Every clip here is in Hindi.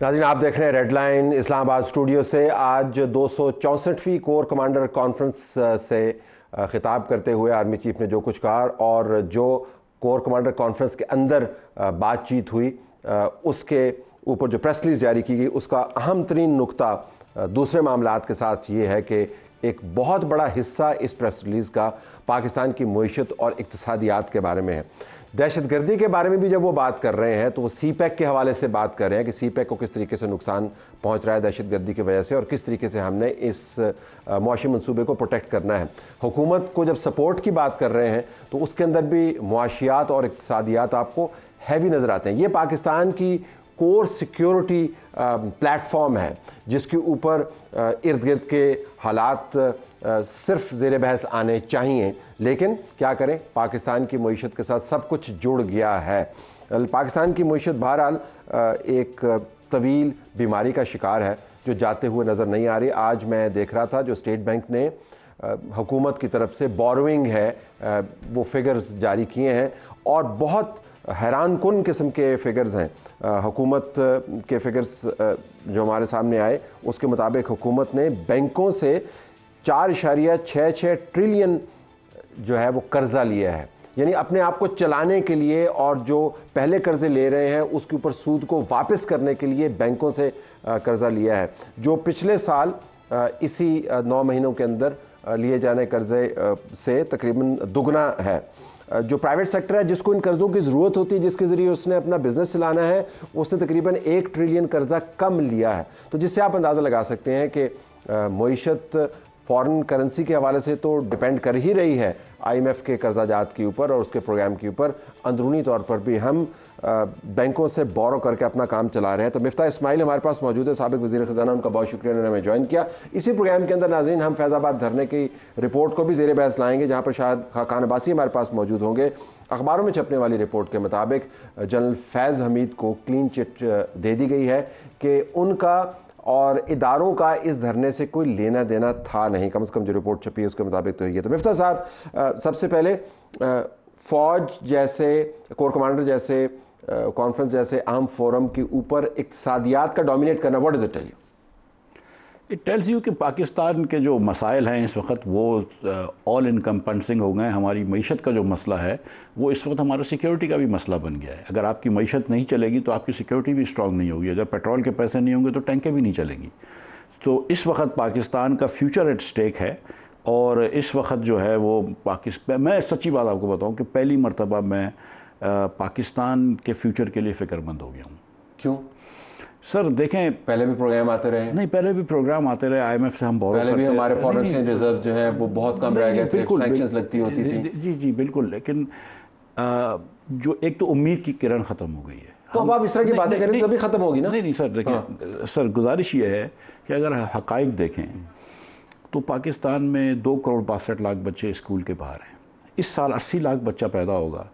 नाजिन, आप देख रहे हैं रेड लाइन इस्लामाबाद स्टूडियो से। आज दो सौ चौंसठवीं कोर कमांडर कॉन्फ्रेंस से खिताब करते हुए आर्मी चीफ ने जो कुछ कहा और जो कोर कमांडर कॉन्फ्रेंस के अंदर बातचीत हुई उसके ऊपर जो प्रेस रिलीज़ जारी की गई, उसका अहम तरीन नुकता दूसरे मामला के साथ ये है कि एक बहुत बड़ा हिस्सा इस प्रेस रिलीज़ का पाकिस्तान की मीशत और इकतसादियात के बारे में है। दहशत गर्दी के बारे में भी जब वो बात कर रहे हैं तो वो सी पैक के हवाले से बात कर रहे हैं कि सी पैक को किस तरीके से नुकसान पहुँच रहा है दहशत गर्दी की वजह से और किस तरीके से हमने इस मुआशी मनसूबे को प्रोटेक्ट करना है। हुकूमत को जब सपोर्ट की बात कर रहे हैं तो उसके अंदर भी मुआशियात और इकतसादियात आपको हैवी नज़र आते हैं। ये पाकिस्तान की कोर सिक्योरिटी प्लेटफॉर्म है, जिसके ऊपर इर्द गिर्द के हालात सिर्फ़ जेर बहस आने चाहिए। लेकिन क्या करें? पाकिस्तान की मीशत के साथ सब कुछ जुड़ गया है। पाकिस्तान की मीशत बहरहाल एक तवील बीमारी का शिकार है, जो जाते हुए नज़र नहीं आ रही। आज मैं देख रहा था जो स्टेट बैंक ने हुकूमत की तरफ़ से बोरोइंग है वो फिगर्स जारी किए हैं और बहुत हैरान कन किस्म के फ़िगर्स हैं। हुकूमत के फ़िगर्स जो हमारे सामने आए, उसके मुताबिक हुकूमत ने बैंकों से चार इशारिया छः छः ट्रिलियन जो है वो कर्ज़ा लिया है। यानी अपने आप को चलाने के लिए और जो पहले कर्ज़े ले रहे हैं, उसके ऊपर सूद को वापस करने के लिए बैंकों से कर्ज़ा लिया है। जो पिछले साल इसी नौ महीनों के अंदर लिए जाने कर्ज़े से तकरीबन दुगना है। जो प्राइवेट सेक्टर है, जिसको इन कर्ज़ों की ज़रूरत होती है, जिसके ज़रिए उसने अपना बिज़नेस चलाना है, उसने तकरीबन एक ट्रिलियन कर्ज़ा कम लिया है। तो जिससे आप अंदाज़ा लगा सकते हैं कि मीशत फॉरेन करेंसी के हवाले से तो डिपेंड कर ही रही है आईएमएफ के कर्जा जात के ऊपर और उसके प्रोग्राम के ऊपर। अंदरूनी तौर पर भी हम बैंकों से बोरो करके अपना काम चला रहे हैं। तो मिफ्ता इस्माइल हमारे पास मौजूद है, सबक वजी ख़जाना, उनका बहुत शुक्रिया, उन्होंने हमें ज्वाइन किया। इसी प्रोग्राम के अंदर नाजीन हम फैज़ाबाद धरने की रिपोर्ट को भी जेर बहस लाएँगे, जहाँ पर शायद खान अब्बासी हमारे पास मौजूद होंगे। अखबारों में छपने वाली रिपोर्ट के मुताबिक, जनरल फैज़ हमीद को क्लीन चिट दे दी गई है कि उनका और इदारों का इस धरने से कोई लेना देना था नहीं। कम से कम जो रिपोर्ट छपी है, उसके मुताबिक तो ये तो मिफ्ता साहब सबसे पहले फ़ौज जैसे, कोर कमांडर जैसे कॉन्फ्रेंस जैसे आम फोरम के ऊपर इकसादियात का डोमिनेट करना what is it tell you it tells you कि पाकिस्तान के जो मसाइल हैं इस वक्त वो ऑल इनकम्पनसिंग हो गए हमारी मीशत का जो मसला है, वो इस वक्त हमारा सिक्योरिटी का भी मसला बन गया है। अगर आपकी मीशत नहीं चलेगी तो आपकी सिक्योरिटी भी स्ट्रॉन्ग नहीं होगी। अगर पेट्रोल के पैसे नहीं होंगे तो टैंकें भी नहीं चलेंगी। तो इस वक्त पाकिस्तान का फ्यूचर एट स्टेक है और इस वक्त जो है वो पाकिस्तान मैं सच्ची बात आपको बताऊँ कि पहली मरतबा मैं पाकिस्तान के फ्यूचर के लिए फ़िक्रमंद हो गया हूँ। क्यों? सर देखें। पहले भी प्रोग्राम आते रहे? नहीं पहले भी प्रोग्राम आते रहे। आईएमएफ से हम बहुत पहले भी हमारे फॉरेन एक्सचेंज रिज़र्व जो है वो बहुत कम रह गए थे। सैंक्शंस लगती होती थी। जी जी बिल्कुल। लेकिन जो एक तो उम्मीद की किरण ख़त्म हो गई है। तो अब आप इस तरह की बातें करें तो भी ख़त्म होगी ना? नहीं नहीं सर देखें। हाँ। सर गुजारिश ये है कि अगर हक़ देखें तो पाकिस्तान में दो करोड़ बासठ लाख बच्चे स्कूल के बाहर हैं। इस साल अस्सी लाख बच्चा पैदा होगा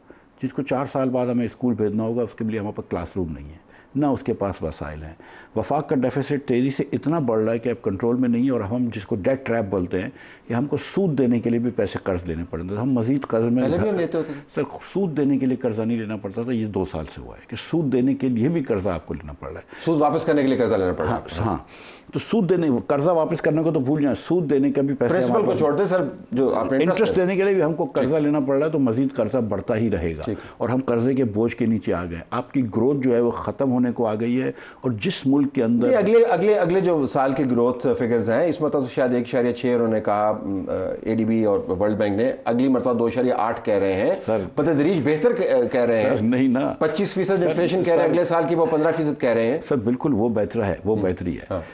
जिसको चार साल बाद हमें स्कूल भेजना होगा उसके लिए हमारे पास क्लासरूम नहीं है। ना उसके पास वसाइल हैं। वफाक का डेफिसिट तेज़ी से इतना बढ़ रहा है कि अब कंट्रोल में नहीं है और हम जिसको डेट ट्रैप बोलते हैं कि हमको सूद देने के लिए भी पैसे कर्ज लेने पड़ते हैं। हम मजीद कर्ज में लेते होते सर सूद देने के लिए कर्जा नहीं लेना पड़ता था ये दो साल से हुआ है कि सूद देने के लिए भी कर्जा आपको लेना पड़ रहा है। सूद वापस करने के लिए कर्जा लेना पड़ रहा है। हाँ तो सूद देने कर्जा वापस करने को तो भूल जाए। सूद देने का भी पैसे को छोड़ते सर जो इंटरेस्ट देने के लिए भी हमको कर्जा लेना पड़ रहा है तो मजीद कर्जा बढ़ता ही रहेगा। और हम कर्जे के बोझ के नीचे आ गए। आपकी ग्रोथ जो है वो ख़त्म होने को आ गई है और जिस मुल्क के अंदर अगले अगले अगले जो साल के ग्रोथ फिगर्स हैं इस मतलब शायद एक शरिया छः उन्होंने कहा एडीबी और वर्ल्ड बैंक ने। अगली मरतबा दो शरिया आठ कह रहे हैं। सर। बतदरीज बेहतर कह रहे हैं। नहीं ना। पच्चीस फ़ीसद इन्फ्लेशन कह रहे हैं अगले साल की वो पंद्रह फ़ीसद कह रहे हैं। सर बिल्कुल वो बेहतर है वो हम्म। बेहतरी है। हाँ।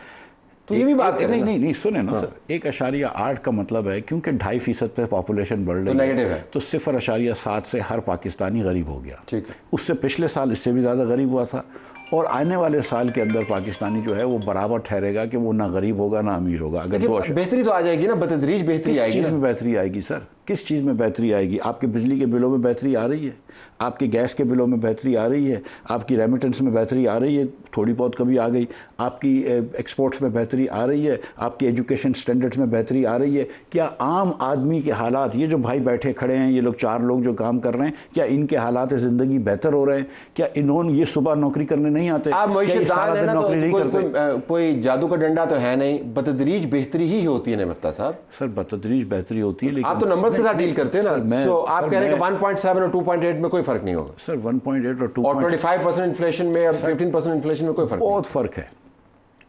तो ये भी बात नहीं नहीं नहीं सुने ना हाँ। सर। एक अशारिया आठ का मतलब है क्योंकि ढाई फ़ीसद पे पॉपुलेशन बढ़ रही तो है। तो सिफर अशारिया सात से हर पाकिस्तानी गरीब हो गया। ठीक। उससे पिछले साल इससे भी ज़्यादा गरीब हुआ था। और आने वाले साल के अंदर पाकिस्तानी जो है वो बराबर ठहरेगा कि वो ना गरीब होगा ना अमीर होगा। अगर बेहतरी तो आ जाएगी ना बतदरीज बेहतरी आएगी इसमें बेहतरी आएगी सर। किस चीज़ में बेहतरी आएगी? आपके बिजली के बिलों में बेहतरी आ रही है? आपके गैस के बिलों में बेहतरी आ रही है? आपकी रेमिटेंस में बेहतरी आ रही है? थोड़ी बहुत कभी आ गई। आपकी एक्सपोर्ट्स में बेहतरी आ रही है? आपकी एजुकेशन स्टैंडर्ड्स में बेहतरी आ रही है? क्या आम आदमी के हालात ये जो भाई बैठे खड़े हैं ये लोग चार लोग जो काम कर रहे हैं क्या इनके हालात ज़िंदगी बेहतर हो रहे हैं? क्या इन्होंने ये सुबह नौकरी करने नहीं आते? आप तो नौकरी नहीं करते? कोई जादू का डंडा तो है नहीं। बतदरीज बेहतरी ही होती है ना मफ्ता साहब। सर बतदरीज बेहतरी होती है लेकिन आप तो नंबर्स के साथ डील करते हैं ना। सो आप कह रहे हैं 1.7 और 2.8 में कोई फ़र्क नहीं होगा। सर 1.8 और 2 और 25 परसेंट इन्फ्लेशन में और 15 परसेंट इन्फ्लेशन में कोई फ़र्क बहुत फ़र्क है।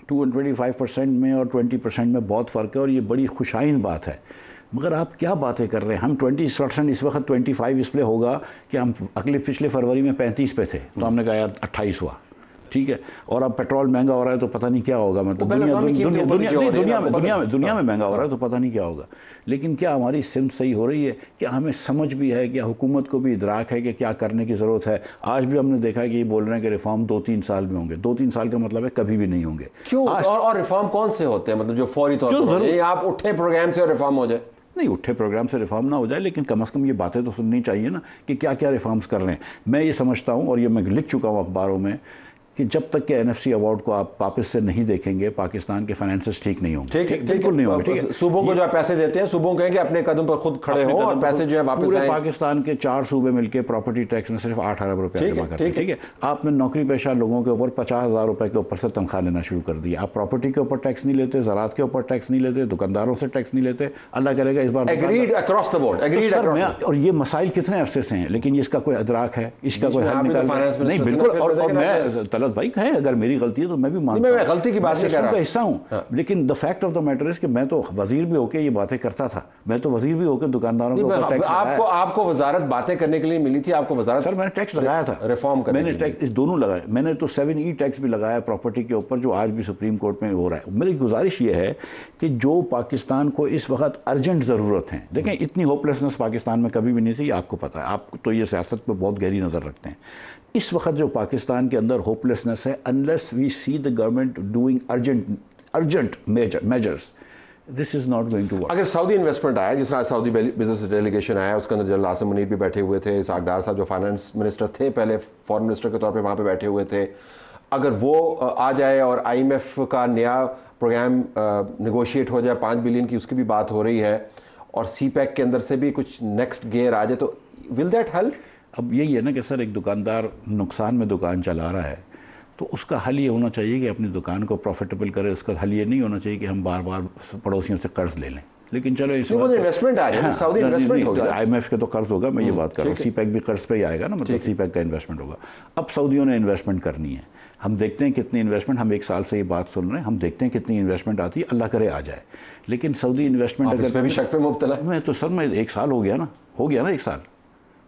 टू ट्वेंटी फाइव परसेंट में और ट्वेंटी परसेंट में बहुत फ़र्क है और ये बड़ी खुशाइन बात है। मगर आप क्या बातें कर रहे हैं? हम ट्वेंटी परसेंट इस वक्त ट्वेंटी फाइव इसलिए होगा कि हम अगले पिछले फरवरी में पैंतीस पे थे। तो हमने कहा यार अट्ठाईस हुआ। ठीक है और अब पेट्रोल महँगा हो रहा है तो पता नहीं क्या होगा मतलब दुनिया दुनिया दुनिया में दुनिया में दुनिया में महँगा हो रहा है तो पता नहीं क्या होगा। लेकिन क्या हमारी सिम सही हो रही है? क्या हमें समझ भी है? क्या हुकूमत को भी इदराक है कि क्या करने की ज़रूरत है? आज भी हमने देखा कि ये बोल रहे हैं कि रिफॉर्म दो तीन साल में होंगे। दो तीन साल का मतलब है कभी भी नहीं होंगे। क्यों? और, और रिफॉर्म कौन से होते हैं? मतलब जो फौरी तौर पर आप उठे प्रोग्राम से और रिफॉर्म हो जाए। नहीं उठे प्रोग्राम से रिफॉर्म ना हो जाए लेकिन कम अज़ कम ये बातें तो सुननी चाहिए ना कि क्या क्या रिफॉर्म्स कर रहे हैं मैं ये समझता हूँ और ये मैं लिख चुका हूँ अखबारों में कि जब तक के एनएफसी अवार्ड को आप वापस से नहीं देखेंगे पाकिस्तान के फाइनेंसेस ठीक नहीं होंगे। ठीक ठीक बिल्कुल नहीं होंगे ठीक है? सूबों को जो पैसे देते हैं सूबों कहेंगे अपने कदम पर खुद खड़े हो और पैसे जो है वापस पूरे पाकिस्तान के चार सूबे मिलकर प्रॉपर्टी टैक्स में सिर्फ़ आठ अरब रुपये जमा करते हैं ठीक है। आपने नौकरी पेशा लोगों के ऊपर पचास हज़ार रुपये के ऊपर से तनख्वाह लेना शुरू कर दिया आप प्रॉपर्टी के ऊपर टैक्स नहीं लेते ज़रात के ऊपर टैक्स नहीं लेते दुकानदारों से टैक्स नहीं लेते। अल्लाह करेगा इस बार अक्रॉस द बोर्ड एग्रीड और ये मसाइल कितने अरसे से हैं? लेकिन इसका कोई अदराक है इसका कोई हल निकाल नहीं बिल्कुल और मैं तलत भाई है अगर मेरी गलती है तो मैं भी मानता मैं गलती की बात नहीं कर रहा हिस्सा हूँ। हाँ। लेकिन the fact of the matter is कि मैं तो वज़ीर भी होकर ये बातें करता था। मैं तो वज़ीर भी होकर दुकानदारों को आपको आपको वजारत बातें करने के लिए मिली थी आपको वजारत सर मैंने टैक्स लगाया था। रिफॉर्म कर मैंने टैक्स दोनों लगाए। मैंने तो सेवन ई टैक्स भी लगाया प्रॉपर्टी के ऊपर जो आज भी सुप्रीम कोर्ट में हो रहा है। मेरी गुजारिश ये है कि जो पाकिस्तान को इस वक्त अर्जेंट ज़रूरत है देखें इतनी होपलेसनेस पाकिस्तान में कभी भी नहीं थी आपको पता है। आप तो ये सियासत पर बहुत गहरी नज़र रखते हैं। इस वक्त जो पाकिस्तान के अंदर होपलेसनेस है unless we see the government doing urgent urgent major measures this is not going to अगर सऊदी इन्वेस्टमेंट आया, जिस तरह सऊदी बिज़नेस डेलीगेशन आया, उसके अंदर जनरल आसम मुनीर भी बैठे हुए थे सागदार साहब जो फाइनेंस मिनिस्टर थे पहले फॉरेन मिनिस्टर के तौर पर वहाँ पर बैठे हुए थे, अगर वो आ जाए और आईएमएफ का नया प्रोग्राम निगोशिएट हो जाए, पाँच बिलियन की उसकी भी बात हो रही है, और सी पैक के अंदर से भी कुछ नेक्स्ट गेयर आ जाए तो विल दैट हेल्प अब यही है ना कि सर एक दुकानदार नुकसान में दुकान चला रहा है तो उसका हल ये होना चाहिए कि अपनी दुकान को प्रॉफिटेबल करे उसका हल ये नहीं होना चाहिए कि हम बार बार पड़ोसियों से कर्ज ले लें लेकिन चलो इस इन्वेस्टमेंट आ रही है सऊदी इन्वेस्टमेंट होगा आईएमएफ के तो कर्ज होगा मैं ये हम्म, बात कर रहा हूँ सी पैक भी कर्ज पे ही आएगा ना मतलब सी पैक का इन्वेस्टमेंट होगा अब सऊदियों ने इन्वेस्टमेंट करनी है हम देखते हैं कितनी इन्वेस्टमेंट हम एक साल से ये बात सुन रहे हैं हम देखते हैं कितनी इन्वेस्टमेंट आती है अल्लाह करे आ जाए लेकिन सऊदी इन्वेस्टमेंट अगर भी शक पे मुबतला मैं तो सर मैं एक साल हो गया ना हो गया ना एक साल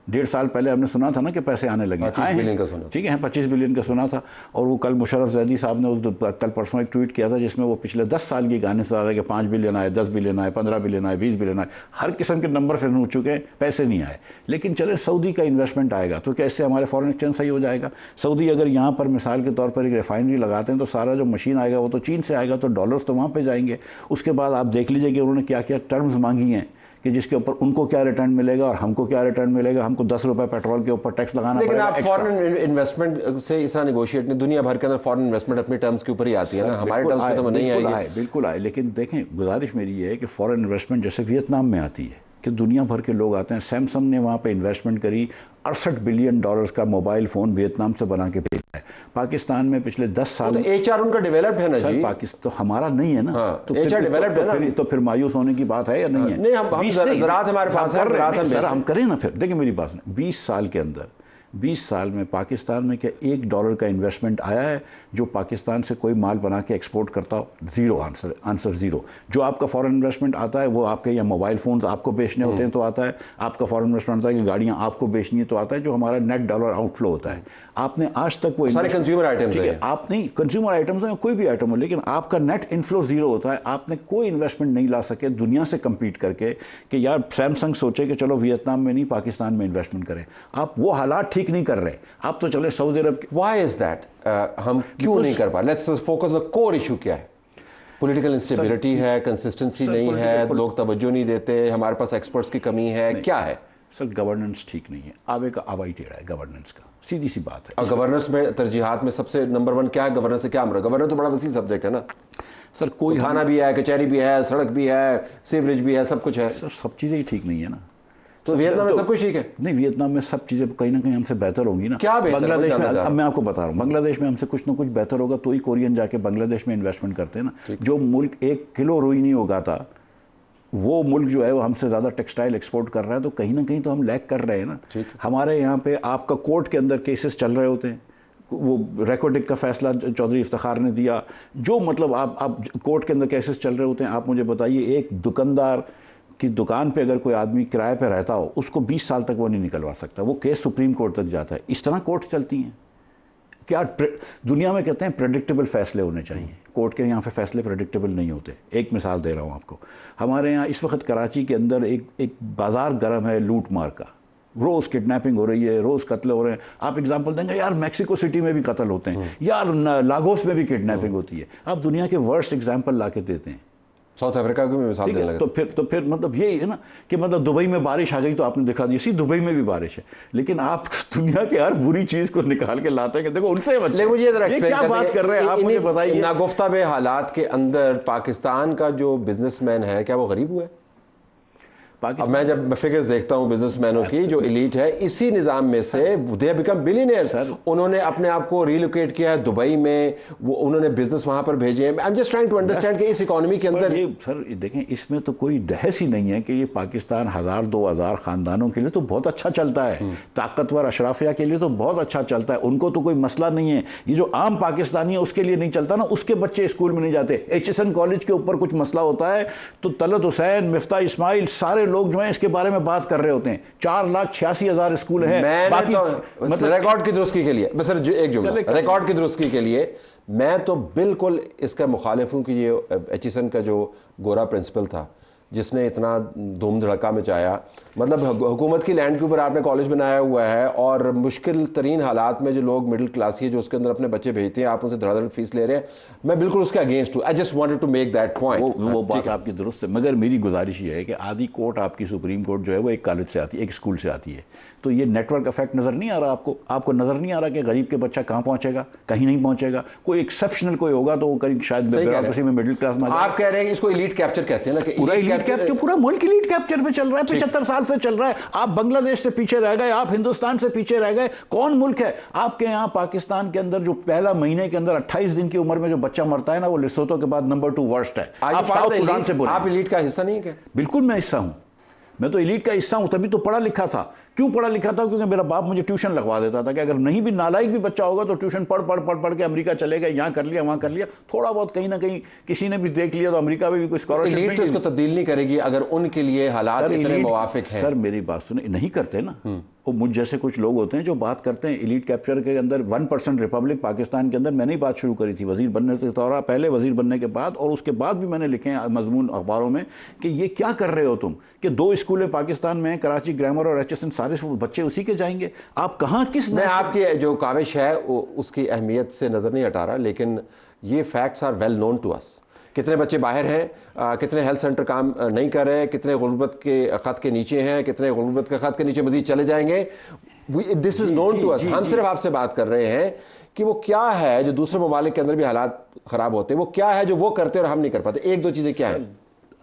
डेढ़ साल पहले हमने सुना था ना कि पैसे आने लगे। बिलियन का सुना। ठीक है पच्चीस बिलियन का सुना था। और वो कल मुशरफ जैदी साहब ने उस कल परसों एक ट्वीट किया था जिसमें वो पिछले दस साल की गाने सुना रहे कि पाँच बिलियन आए दस बिलियन आए पंद्रह बिलियन आए बीस बिलियन आए। हर किस्म के नंबर फिर हो चुके हैं पैसे नहीं आए। लेकिन चले सऊदी का इन्वेस्टमेंट आएगा तो क्या इससे हमारे फॉरन एक्सचेंज सही हो जाएगा? सऊदी अगर यहाँ पर मिसाल के तौर पर एक रिफाइनरी लगाते हैं तो सारा जो मशीन आएगा वो तो चीन से आएगा तो डॉलर्स तो वहाँ पर जाएँगे। उसके बाद आप देख लीजिए कि उन्होंने क्या क्या टर्म्स मांगी हैं। कि जिसके ऊपर उनको क्या रिटर्न मिलेगा और हमको क्या रिटर्न मिलेगा? हमको दस रुपए पेट्रोल के ऊपर टैक्स लगाना लेकिन आप फॉरेन इन्वेस्टमेंट से इस तरह निगोशिएट नहीं दुनिया भर के अंदर फॉरेन इन्वेस्टमेंट अपने टर्म्स के ऊपर ही आती है ना। हमारे टर्म्स में तो नहीं आएगी। बिल्कुल आए। लेकिन देखें गुजारिश मेरी ये है कि फॉरेन इन्वेस्टमेंट जैसे वियतनाम में आती है कि दुनिया भर के लोग आते हैं। सैमसंग ने वहाँ पे इन्वेस्टमेंट करी अड़सठ बिलियन डॉलर्स का मोबाइल फ़ोन वियतनाम से बना के भेजा है। पाकिस्तान में पिछले दस साल तो एच आर उनका डेवलप्ड है ना जी? पाकिस्तान तो हमारा नहीं है ना। हाँ, तो एच आर डेवलप्ड है ना? तो फिर मायूस होने की बात है या नहीं है नहीं हम हमारे पास है हम करें ना फिर। देखिए मेरी बात बीस साल के अंदर 20 साल में पाकिस्तान में क्या एक डॉलर का इन्वेस्टमेंट आया है जो पाकिस्तान से कोई माल बना के एक्सपोर्ट करता हो? ज़ीरो आंसर आंसर ज़ीरो जो आपका फॉरेन इन्वेस्टमेंट आता है वो आपके यहाँ मोबाइल फ़ोन आपको बेचने होते हैं तो आता है। आपका फॉरेन इन्वेस्टमेंट आता है कि गाड़ियाँ आपको बेचनी है तो आता है। जो हमारा नेट डॉलर आउटफ्लो होता है आपने आज तक वो सारे कंज्यूमर आइटम्स है आप नहीं कंज्यूमर आइटम्स हैं कोई भी आइटम हो लेकिन आपका नेट इनफ्लो ज़ीरो होता है। आपने कोई इन्वेस्टमेंट नहीं ला सके दुनिया से कम्पीट करके कि यार सैमसंग सोचे कि चलो वियतनाम में नहीं पाकिस्तान में इन्वेस्टमेंट करें। आप वो हालात ठीक नहीं कर रहे। आप तो चले Saudi Arabia why is that हम क्यों नहीं कर पा let's focus the core issue क्या है? पॉलिटिकल इंस्टेबिलिटी है कंसिस्टेंसी नहीं है लोग तवज्जो नहीं देते हमारे पास एक्सपर्ट्स की कमी है क्या है? सर गवर्नेंस ठीक नहीं है। आवे का आवाई टेढ़ा है गवर्नेंस का। सीधी सी बात है। और गवर्नेंस में तरजीहात में सबसे नंबर वन क्या है? गवर्नेंस से क्या अमर गवर्नेंस तो बड़ा वसी सब्जेक्ट है ना। सर कोई थाना भी है कचहरी भी है सड़क भी है सीवरेज भी है सब कुछ है। सर सब चीज़ें ही ठीक नहीं है ना। तो वियतनाम में सब कुछ ठीक है? नहीं वियतनाम में सब चीज़ें कहीं ना कहीं हमसे बेहतर होंगी ना। क्या बांग्लादेश में अब मैं आपको बता रहा हूँ बांग्लादेश में हमसे कुछ ना कुछ बेहतर होगा तो ही कोरियन जाके बांग्लादेश में इन्वेस्टमेंट करते हैं ना। जो मुल्क एक किलो रोई नहीं उगाता वो मुल्क जो है वो हमसे ज़्यादा टेक्सटाइल एक्सपोर्ट कर रहा है तो कहीं ना कहीं तो हम लैक कर रहे हैं ना। हमारे यहाँ पे आपका कोर्ट के अंदर केसेस चल रहे होते हैं। वो रेकोडिक का फैसला चौधरी इफ्तार ने दिया। जो मतलब आप आप कोर्ट के अंदर केसेस चल रहे होते हैं आप मुझे बताइए एक दुकानदार की दुकान पे अगर कोई आदमी किराए पे रहता हो उसको 20 साल तक वो नहीं निकलवा सकता। वो केस सुप्रीम कोर्ट तक जाता है। इस तरह कोर्ट चलती हैं। क्या दुनिया में कहते हैं प्रडिक्टेबल फैसले होने चाहिए। कोर्ट के यहाँ पे फैसले प्रडिक्टेबल नहीं होते। एक मिसाल दे रहा हूँ आपको। हमारे यहाँ इस वक्त कराची के अंदर एक एक बाज़ार गर्म है लूट मार का। रोज़ किडनैपिंग हो रही है रोज़ कत्ल हो रहे हैं। आप एग्जांपल देंगे यार मैक्सिको सिटी में भी कत्ल होते हैं। हम्म। यार लागोस में भी किडनैपिंग हम्म। होती है। आप दुनिया के वर्स्ट एग्ज़ाम्पल ला देते हैं। साउथ अफ्रीका की मिसाल देने लगे तो फिर तो फिर मतलब यही है ना कि मतलब दुबई में बारिश आ गई तो आपने दिखा दी इसी दुबई में भी बारिश है। लेकिन आप दुनिया के हर बुरी चीज़ को निकाल के लाते हैं देखो उनसे बच्चे मुझे ये क्या बात कर रहे हैं? आप मुझे बताइए। नागुफ्ता हालात के अंदर पाकिस्तान का जो बिजनेसमैन है क्या वो गरीब हुआ है अब मैं जब फिगर्स देखता हूँ बिजनेसमैनों की जो इलीट है इसी निज़ाम में से दे बिकम बिलीनियर उन्होंने अपने आप को रिलोकेट किया है दुबई में वो उन्होंने बिज़नेस वहाँ पर भेजे हैं। I am just trying to understand कि इस इकोनॉमी के अंदर ये सर देखें इसमें तो कोई बहस ही नहीं है कि ये पाकिस्तान हज़ार दो हज़ार ख़ानदानों के लिए तो बहुत अच्छा चलता है। हम्म। ताकतवर अशराफिया के लिए तो बहुत अच्छा चलता है। उनको तो कोई मसला नहीं है। ये जो आम पाकिस्तानी है उसके लिए नहीं चलता ना। उसके बच्चे स्कूल में नहीं जाते। एचएसएन कॉलेज के ऊपर कुछ मसला होता है तो तलत हुसैन मिफ्ता इस्माइल सारे लोग जो हैं इसके बारे में बात कर रहे होते हैं। चार लाख छियासी हज़ार स्कूल है। बाकी तो मतलब रिकॉर्ड की दुरुस्ती के लिए। सर एक जुमला। रिकॉर्ड की दुरुस्ती के लिए मैं तो बिल्कुल इसका मुखालिफ हूँ कि ये एच का जो गोरा प्रिंसिपल था जिसने इतना धूम धड़का मचाया। मतलब हुकूमत की लैंड के ऊपर आपने कॉलेज बनाया हुआ है और मुश्किल तरीन हालात में जो लोग मिडिल क्लास है जो उसके अंदर अपने बच्चे भेजते हैं आप उनसे धड़ाधड़ फ़ीस ले रहे हैं। मैं बिल्कुल उसके अगेंस्ट हूँ। I just wanted to make that point वो, वो बात आपकी दुरुस्त है मगर मेरी गुजारिश ये है कि आधी कोर्ट आपकी सुप्रीम कोर्ट जो है वो एक कॉलेज से आती है एक स्कूल से आती है। तो ये नेटवर्क इफ़ेक्ट नज़र नहीं आ रहा आपको? आपको नज़र नहीं आ रहा कि गरीब के बच्चा कहाँ पहुंचेगा कहीं नहीं पहुंचेगा? कोई एक्सेप्शनल कोई होगा तो वो करीब शायद में मिडिल क्लास में आप कह रहे हैं इसको इलीट कैप्चर कहते हैं ना पूरा इलीट कैप्चर पूरा मुल्क लीड कैप्चर पे चल रहा है पिछहत्तर साल से चल रहा है। आप बांग्लादेश से पीछे रह गए आप हिंदुस्तान से पीछे रह गए कौन मुल्क है? आपके यहाँ पाकिस्तान के अंदर जो पहला महीने के अंदर 28 दिन की उम्र में जो बच्चा मरता है ना वो लिसोतो के बाद नंबर टू वर्स्ट है। आप साउथ सुडान से बोले आप इलीट का हिस्सा नहीं है बिल्कुल मैं हिस्सा हूँ। मैं तो इलीट का हिस्सा हूँ तभी तो पढ़ा लिखा था। क्यों पढ़ा लिखा था? क्योंकि मेरा बाप मुझे ट्यूशन लगवा देता था कि अगर नहीं भी नालायक भी बच्चा होगा तो ट्यूशन पढ़ पढ़ पढ़ पढ़ के अमेरिका चले गए यहाँ कर लिया वहाँ कर लिया। थोड़ा बहुत कहीं ना कहीं किसी ने भी देख लिया तो अमेरिका में भी कुछ स्कॉलरशिप तो इसको तब्दील नहीं करेगी अगर उनके लिए हालात इतने मुवाफिक है। सर मेरी बात सुने नहीं करते ना। हम्म। वो मुझ जैसे कुछ लोग होते हैं जो बात करते हैं इलीट कैप्चर के अंदर वन परसेंट रिपब्लिक पाकिस्तान के अंदर। मैंने ही बात शुरू करी थी वज़ीर बनने से दौरा पहले वज़ीर बनने के बाद और उसके बाद भी मैंने लिखे हैं मजमून अखबारों में कि ये क्या कर रहे हो तुम? कि दो स्कूलें पाकिस्तान में कराची ग्रामर और एचएसएन सारे बच्चे उसी के जाएँगे। आप कहाँ किस मैं आपकी जो काविश है उसकी अहमियत से नज़र नहीं हटा रहा लेकिन ये facts are well known to us कितने बच्चे बाहर हैं कितने हेल्थ सेंटर काम नहीं कर रहे हैं कितने गुर्बत के ख़त के नीचे हैं कितने गुर्बत के ख़त के नीचे मजीद चले जाएँगे। This is known to us हम सिर्फ़ आपसे बात कर रहे हैं कि वो क्या है जो दूसरे ममालिक के अंदर भी हालात ख़राब होते हैं वो क्या है जो वो करते और हम नहीं कर पाते। एक दो चीज़ें क्या है?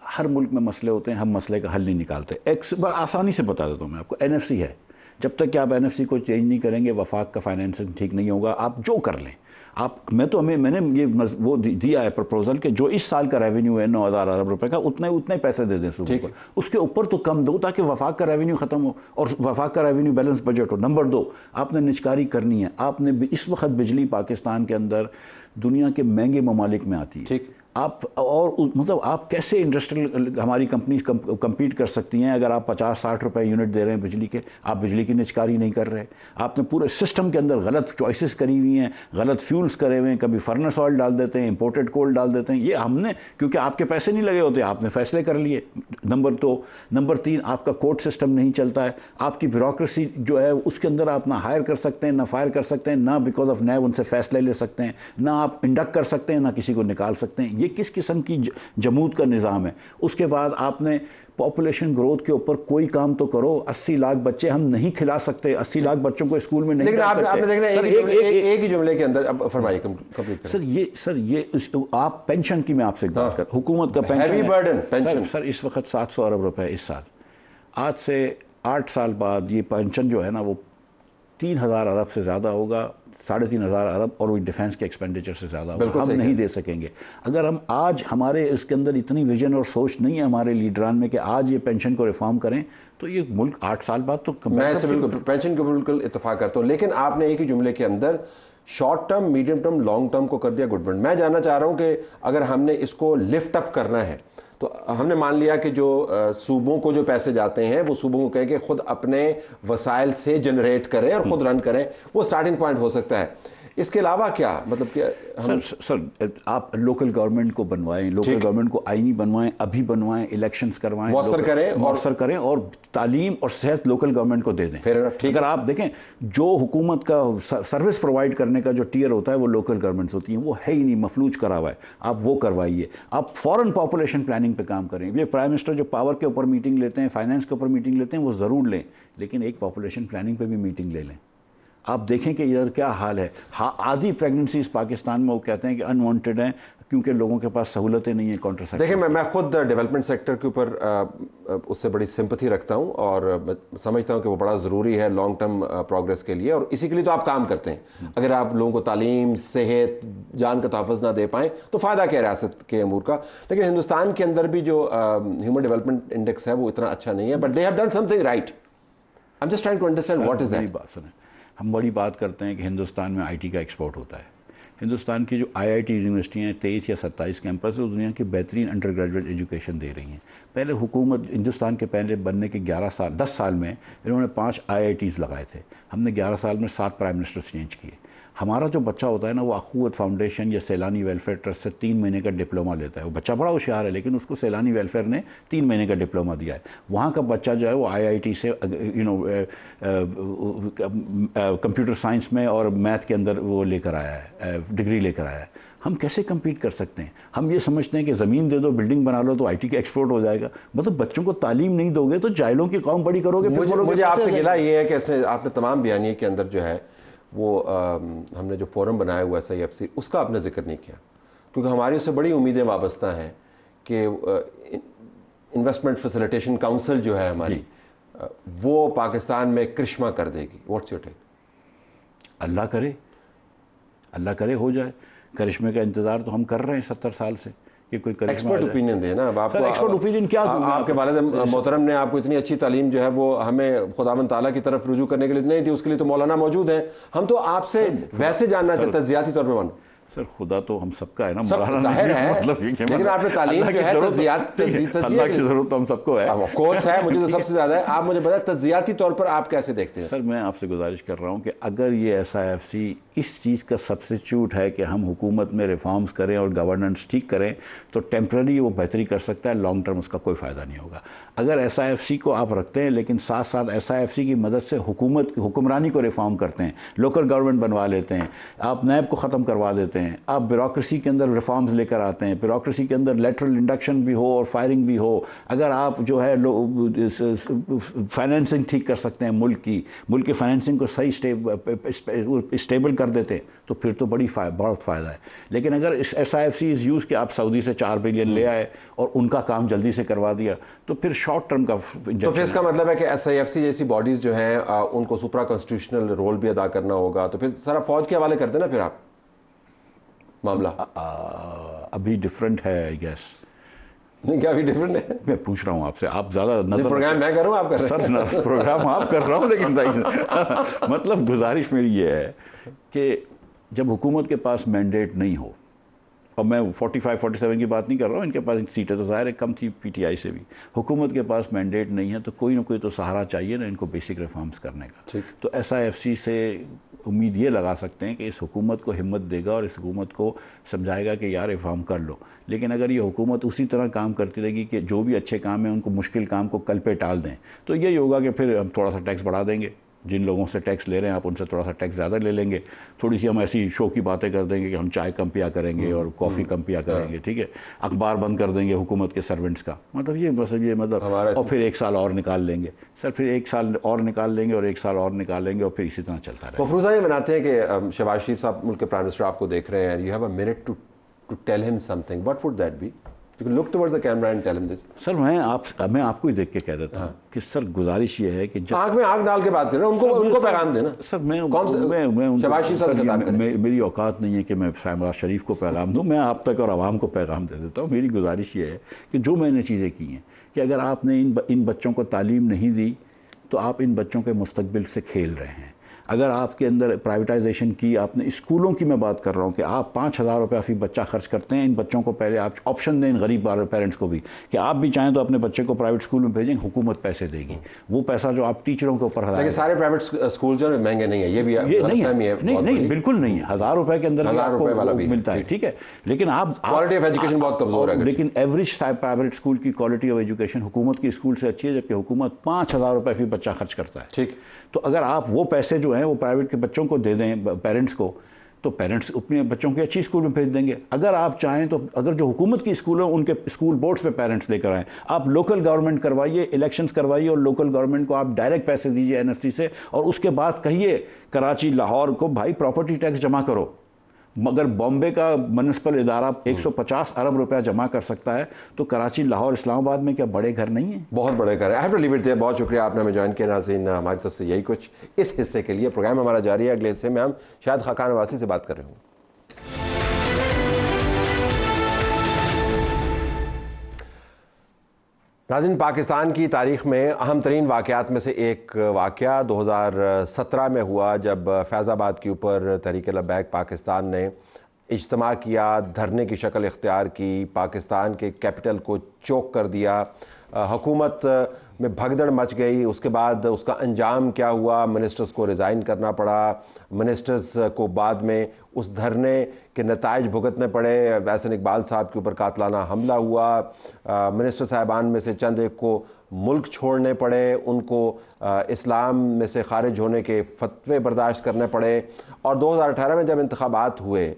हर मुल्क में मसले होते हैं हम मसले का हल नहीं निकालते। एक आसानी से बता देता हूँ मैं आपको एनएफसी है। जब तक कि आप एनएफसी को चेंज नहीं करेंगे वफाक का फाइनेंसिंग ठीक नहीं होगा आप जो कर लें। आप मैं तो हमें मैंने ये वो दिया है प्रपोजल कि जो इस साल का रेवेन्यू है नौ हज़ार अरब रुपए का उतने उतने पैसे दे दें सुबह को। उसके ऊपर तो कम दो ताकि वफाक का रेवेन्यू ख़त्म हो और वफाक का रेवेन्यू बैलेंस बजट हो। नंबर दो आपने निचकारी करनी है। आपने इस वक्त बिजली पाकिस्तान के अंदर दुनिया के महँगे ममालिक में आती है। ठीक। आप और मतलब आप कैसे इंडस्ट्रियल, हमारी कंपनी कम्पीट कर सकती हैं? अगर आप पचास साठ रुपए यूनिट दे रहे हैं बिजली के, आप बिजली की निचकारी नहीं कर रहे। आपने पूरे सिस्टम के अंदर गलत चॉइसेस करी हुई हैं, गलत फ्यूल्स करे हुए हैं। कभी फर्नेस ऑयल डाल देते हैं इंपोर्टेड कोल डाल देते हैं। ये हमने, क्योंकि आपके पैसे नहीं लगे होते, आपने फैसले कर लिए। नंबर दो, नंबर तीन, आपका कोर्ट सिस्टम नहीं चलता है। आपकी ब्यूरोक्रेसी जो है, उसके अंदर आप ना हायर कर सकते हैं, ना फायर कर सकते हैं, ना बिकॉज़ ऑफ़ नैब उनसे फैसले ले सकते हैं, ना आप इंडक्ट कर सकते हैं, ना किसी को निकाल सकते हैं। ये किस किस्म की जमूत का निज़ाम है? उसके बाद आपने पॉपुलेशन ग्रोथ के ऊपर कोई काम तो करो। 80 लाख बच्चे हम नहीं खिला सकते 80 लाख बच्चों को स्कूल में नहीं लेकिन आप, आपने देखना एक, एक, एक, एक, एक ही जुमले के अंदर अब फरमाइए कंप्लीट सर ये सर ये आप पेंशन की मैं आपसे बात हाँ। कर हुकूमत का पेंशन बर्डन पेंशन सर इस वक्त 700 अरब रुपए इस साल। आज से आठ साल बाद ये पेंशन जो है ना वो तीन हज़ार अरब से ज़्यादा होगा। साढ़े तीन हज़ार अरब और वो डिफेंस के एक्सपेंडिचर से ज़्यादा हम नहीं दे सकेंगे। अगर हम आज हमारे इसके अंदर इतनी विजन और सोच नहीं है हमारे लीडरान में कि आज ये पेंशन को रिफॉर्म करें तो ये मुल्क आठ साल बाद तो मैं इससे बिल्कुल पेंशन के बिल्कुल इतफाक करता हूँ लेकिन आपने एक ही जुमले के अंदर short term medium term long term को कर दिया गुडबंड मैं जानना चाह रहा हूँ कि अगर हमने इसको लिफ्ट अप करना है तो हमने मान लिया कि जो सूबों को जो पैसे जाते हैं वो सूबों को कहें कि खुद अपने वसाइल से जनरेट करें और खुद रन करें वो स्टार्टिंग पॉइंट हो सकता है। इसके अलावा क्या? मतलब क्या हम सर सर आप लोकल गवर्नमेंट को बनवाएँ लोकल गवर्नमेंट को आईनी बनवाएँ अभी बनवाएँ इलेक्शंस करवाएँ मौसर करें मौसर करें और तालीम और सेहत लोकल गवर्नमेंट को दे दें। फिर ठीक। अगर आप देखें जो हुकूमत का सर्विस प्रोवाइड करने का जो टीयर होता है वो लोकल गवर्नमेंट्स होती हैं वो है ही नहीं मफलूज करा हुआ है आप वो करवाइए। आप फॉरन पॉपुलेशन प्लानिंग पे काम करें। ये प्राइम मिनिस्टर जो पावर के ऊपर मीटिंग लेते हैं फाइनेंस के ऊपर मीटिंग लेते हैं वो ज़रूर लें। लेकिन एक पॉपुलेशन प्लानिंग पे भी मीटिंग ले लें। आप देखें कि इधर क्या हाल है। हाँ आधी प्रेगनेंसीज पाकिस्तान में वो कहते हैं कि अनवांटेड हैं क्योंकि लोगों के पास सहूलतें नहीं है कॉन्ट्रासेप्शन देखिए मैं मैं खुद डेवलपमेंट सेक्टर के ऊपर उससे बड़ी सिंपथी रखता हूँ और समझता हूँ कि वो बड़ा ज़रूरी है लॉन्ग टर्म प्रोग्रेस के लिए और इसी के लिए तो आप काम करते हैं। अगर आप लोगों को तालीम सेहत जान का तहफ़ ना दे पाएँ तो फ़ायदा क्या रियासत के अमूर का? लेकिन हिंदुस्तान के अंदर भी जो ह्यूमन डेवलपमेंट इंडेक्स है वो इतना अच्छा नहीं है but they have done something right I am just trying to understand what is that बात सुने। हम बड़ी बात करते हैं कि हिंदुस्तान में आईटी का एक्सपोर्ट होता है। हिंदुस्तान की जो आईआईटी यूनिवर्सिटियाँ हैं, तेईस या सत्ताईस कैंपस है दुनिया की बेहतरीन अंडर ग्रेजुएट एजुकेशन दे रही हैं। पहले हुकूमत, हिंदुस्तान के पहले बनने के 11 साल 10 साल में इन्होंने पाँच आई लगाए थे। हमने 11 साल में सात प्राइम मिनिस्टर्स चेंज किए। हमारा जो बच्चा होता है ना वो अखूत फाउंडेशन या सैलानी वेलफेयर ट्रस्ट से तीन महीने का डिप्लोमा लेता है। वो बच्चा बड़ा होशियार है लेकिन उसको सैलानी वेलफेयर ने तीन महीने का डिप्लोमा दिया है। वहाँ का बच्चा जो है वो आईआईटी से यू नो कंप्यूटर साइंस में और मैथ के अंदर वो लेकर आया है डिग्री लेकर आया है। हम कैसे कम्पीट कर सकते हैं? हम ये समझते हैं कि ज़मीन दे दो बिल्डिंग बना लो तो आईटी का एक्सपोर्ट हो जाएगा। मतलब बच्चों को तालीम नहीं दोगे तो जायलों की कौम बड़ी करोगे मुझे, मुझे आपसे गिला ये है कि इसने आपने तमाम बयानी के अंदर जो है वो आ, हमने जो फोरम बनाया हुआ है एफ़ सी उसका आपने ज़िक्र नहीं किया। क्योंकि हमारी उससे बड़ी उम्मीदें वाबस्ता हैं कि इन्वेस्टमेंट फैसिलिटेशन काउंसिल जो है हमारी वो पाकिस्तान में क्रिश्मा कर देगी। व्हाट्स योर टेक अल्लाह करे। अल्लाह करे हो जाए। करिश्मे का इंतज़ार तो हम कर रहे हैं सत्तर साल से। कि कोई एक्सपर्ट ओपिनियन दे ना आपको एक्सपर्ट ओपिनियन क्या आ, आपके वाले मोहतरम ने आपको इतनी अच्छी तालीम जो है वो हमें खुदावन ताला की तरफ़ रुजू करने के लिए नहीं थी उसके लिए तो मौलाना मौजूद है। हम तो आपसे वैसे जानना चाहते हैं ज़्यादा तौर पर मान सर खुदा तो हम सबका है ना ज़ाहिर है मतलब लेकिन आपने तालीम जो है अल्लाह की ज़रूरत तो हम सबको है। ऑफ़ कोर्स है मुझे तो सबसे ज़्यादा है। आप मुझे बताएँ तजियाती तौर पर आप कैसे देखते हैं? सर मैं आपसे गुजारिश कर रहा हूँ कि अगर ये एस आई एफ़ सी इस चीज़ का सब्सिट्यूट है कि हम हुकूमत में रिफॉर्म्स करें और गवर्नेंस ठीक करें तो टेम्प्रेरी वो बेहतरी कर सकता है लॉन्ग टर्म उसका कोई फ़ायदा नहीं होगा। अगर एस आई एफ़ सी को आप रखते हैं लेकिन साथ साथ एस आई एफ़ सी की मदद से हुकूमत हुक्मरानी को रिफॉर्म करते हैं लोकल गवर्नमेंट बनवा लेते हैं आप नैब को ख़त्म करवा देते हैं आप ब्यूरोक्रेसी के अंदर रिफॉर्म्स लेकर आते हैं। ब्यूरोक्रेसी के अंदर लेटरल इंडक्शन भी हो और फायरिंग भी हो। अगर आप जो है फाइनेंसिंग ठीक कर सकते हैं मुल्क की। मुल्क की फाइनेंसिंग को सही स्टेबल कर देते हैं तो फिर तो बड़ी फा, बहुत फ़ायदा है। लेकिन अगर S I F C is use कि आप सऊदी से चार बिलियन ले आए और उनका काम जल्दी से करवा दिया तो फिर शॉर्ट टर्म का तो फिर इसका मतलब है कि एस आई एफ़ सी जैसी बॉडीज़ जो हैं उनको सुपरा कॉन्स्टिट्यूशनल रोल भी अदा करना होगा। तो फिर सारा फौज के हवाले करते ना फिर आप। मामला। अभी डिफरेंट है आई गैस नहीं क्या अभी डिफरेंट है? मैं पूछ रहा हूँ आपसे आप ज़्यादा नज़र प्रोग्राम मैं कर रहा हूँ आप कर रहे हैं? सर प्रोग्राम आप कर रहा हूँ लेकिन मतलब गुजारिश मेरी ये है कि जब हुकूमत के पास मैंडेट नहीं हो और मैं 45 47 की बात नहीं कर रहा हूँ इनके पास सीटें तो ज़ाहिर है कम थी पीटीआई से भी। हुकूमत के पास मैंडेट नहीं है तो कोई ना कोई तो सहारा चाहिए ना इनको बेसिक रिफॉर्म्स करने का। तो एस से उम्मीद ये लगा सकते हैं कि इस हुकूमत को हिम्मत देगा और इस हुकूमत को समझाएगा कि यार रिफॉर्म कर लो। लेकिन अगर ये हुकूमत उसी तरह काम करती रहेगी कि जो भी अच्छे काम हैं, उनको मुश्किल काम को कल पे टाल दें तो यही होगा कि फिर हम थोड़ा सा टैक्स बढ़ा देंगे। जिन लोगों से टैक्स ले रहे हैं आप उनसे थोड़ा सा टैक्स ज़्यादा ले लेंगे। थोड़ी सी हम ऐसी शो की बातें कर देंगे कि हम चाय कम पिया करेंगे और कॉफ़ी हम्म, कम पिया हाँ। करेंगे ठीक है? अखबार बंद कर देंगे हुकूमत के सर्वेंट्स का। मतलब ये बस ये मतलब और फिर एक साल और निकाल लेंगे। सर फिर एक साल और निकाल लेंगे और एक साल और निकाल लेंगे और फिर इसी तरह चलता है मफरूजा ये बनाते हैं कि शहबाज शरीफ साहब मुल्क के प्राइम मिनिस्टर आपको देख रहे हैं you have a minute to to tell him something what would that be You can look towards the camera and tell him this. Sir मैं आप मैं आपको ही देख के कह देता हूँ हाँ। कि सर गुजारिश ये है कि जब आँख में आँख डाल के बात करें उनको उनको पैगाम देना सर मैं कौन से मैं मैं शहबाज शरीफ साहब मैं, मेरी औकात नहीं है कि मैं शहबाज शरीफ को पैगाम दूँ मैं आप तक और आवाम को पैगाम दे देता हूँ मेरी गुजारिश ये है कि जो मैंने चीज़ें की हैं कि अगर आपने इन इन बच्चों को तालीम नहीं दी तो आप इन बच्चों के मुस्तबिल से खेल रहे हैं अगर आपके अंदर प्राइवेटाइजेशन की आपने स्कूलों की मैं बात कर रहा हूँ कि आप पाँच हज़ार रुपये फ़ी बच्चा खर्च करते हैं इन बच्चों को पहले आप ऑप्शन दें इन गरीब पेरेंट्स को भी कि आप भी चाहें तो अपने बच्चे को प्राइवेट स्कूल में भेजें हुकूमत पैसे देगी। वो पैसा जो आप टीचरों के ऊपर लेकिन सारे प्राइवेट स्कूल जो महँगे नहीं है ये भी ये नहीं है। नहीं नहीं बिल्कुल नहीं है। हज़ार रुपये के अंदर हज़ार रुपये वाला भी मिलता है ठीक है? लेकिन आप क्वालिटी ऑफ़ एजुकेशन बहुत कमज़ोर है लेकिन एवरेज प्राइवेट स्कूल की क्वालिटी ऑफ़ एजुकेशन हुकूमत की स्कूल से अच्छी है जबकि हुकूमत पाँच हज़ार रुपये फ़ी बच्चा खर्च करता है। ठीक। तो अगर आप वो पैसे जो हैं, वो प्राइवेट के बच्चों को दे दें पेरेंट्स को तो पेरेंट्स अपने बच्चों के अच्छी स्कूल में भेज देंगे। अगर आप चाहें तो अगर जो हुकूमत की स्कूल है, उनके स्कूल बोर्ड्स पे पेरेंट्स लेकर आएँ। आप लोकल गवर्नमेंट करवाइए इलेक्शंस करवाइए और लोकल गवर्नमेंट को आप डायरेक्ट पैसे दीजिए एनएससी से और उसके बाद कहिए, कराची, लाहौर को भाई प्रॉपर्टी टैक्स जमा करो। मगर बॉम्बे का म्यूनसिपल इदारा 150 अरब रुपया जमा कर सकता है तो कराची, लाहौर, इस्लामाबाद में क्या बड़े घर नहीं है? बहुत बड़े घर है। लिमिट बहुत शुक्रिया आपने हमें ज्वाइन किया नाजीन हमारी तरफ़ से यही कुछ इस हिस्से के लिए प्रोग्राम हमारा जारी है। अगले हिस्से में हम शायद खाकान वासी से बात कर रहे होंगे। नाजिन पाकिस्तान की तारीख़ में अहम तरीन वाक़ात में से एक वाक़ 2017 में हुआ, जब फैज़ाबाद के ऊपर तहरीक लबैक पाकिस्तान ने इज्तम किया, धरने की शक्ल इख्तियार की, पाकिस्तान के कैपिटल को चौक कर दिया। हुकूमत में भगदड़ मच गई। उसके बाद उसका अंजाम क्या हुआ? मिनिस्टर्स को रिज़ाइन करना पड़ा। मिनिस्टर्स को बाद में उस धरने के नतज भुगतने पड़े। वैसन इकबाल साहब के ऊपर कातलाना हमला हुआ। मिनिस्टर साहबान में से चंद एक को मुल्क छोड़ने पड़े। उनको इस्लाम में से खारिज होने के फतवे बर्दाश्त करने पड़े। और 2018 में जब इंतबात हुए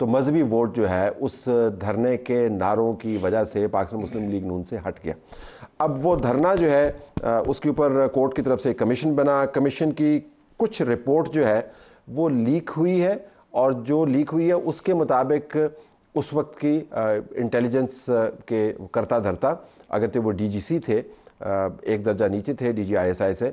तो मजहबी वोट जो है, उस धरने के नारों की वजह से पाकिस्तान मुस्लिम लीग नून से हट गया। अब वो धरना जो है उसके ऊपर कोर्ट की तरफ़ से कमीशन बना। कमीशन की कुछ रिपोर्ट जो है, वो लीक हुई है और जो लीक हुई है, उसके मुताबिक उस वक्त की इंटेलिजेंस के करता धरता अगर तो वो डीजीसी थे एक दर्जा नीचे थे D G I S I से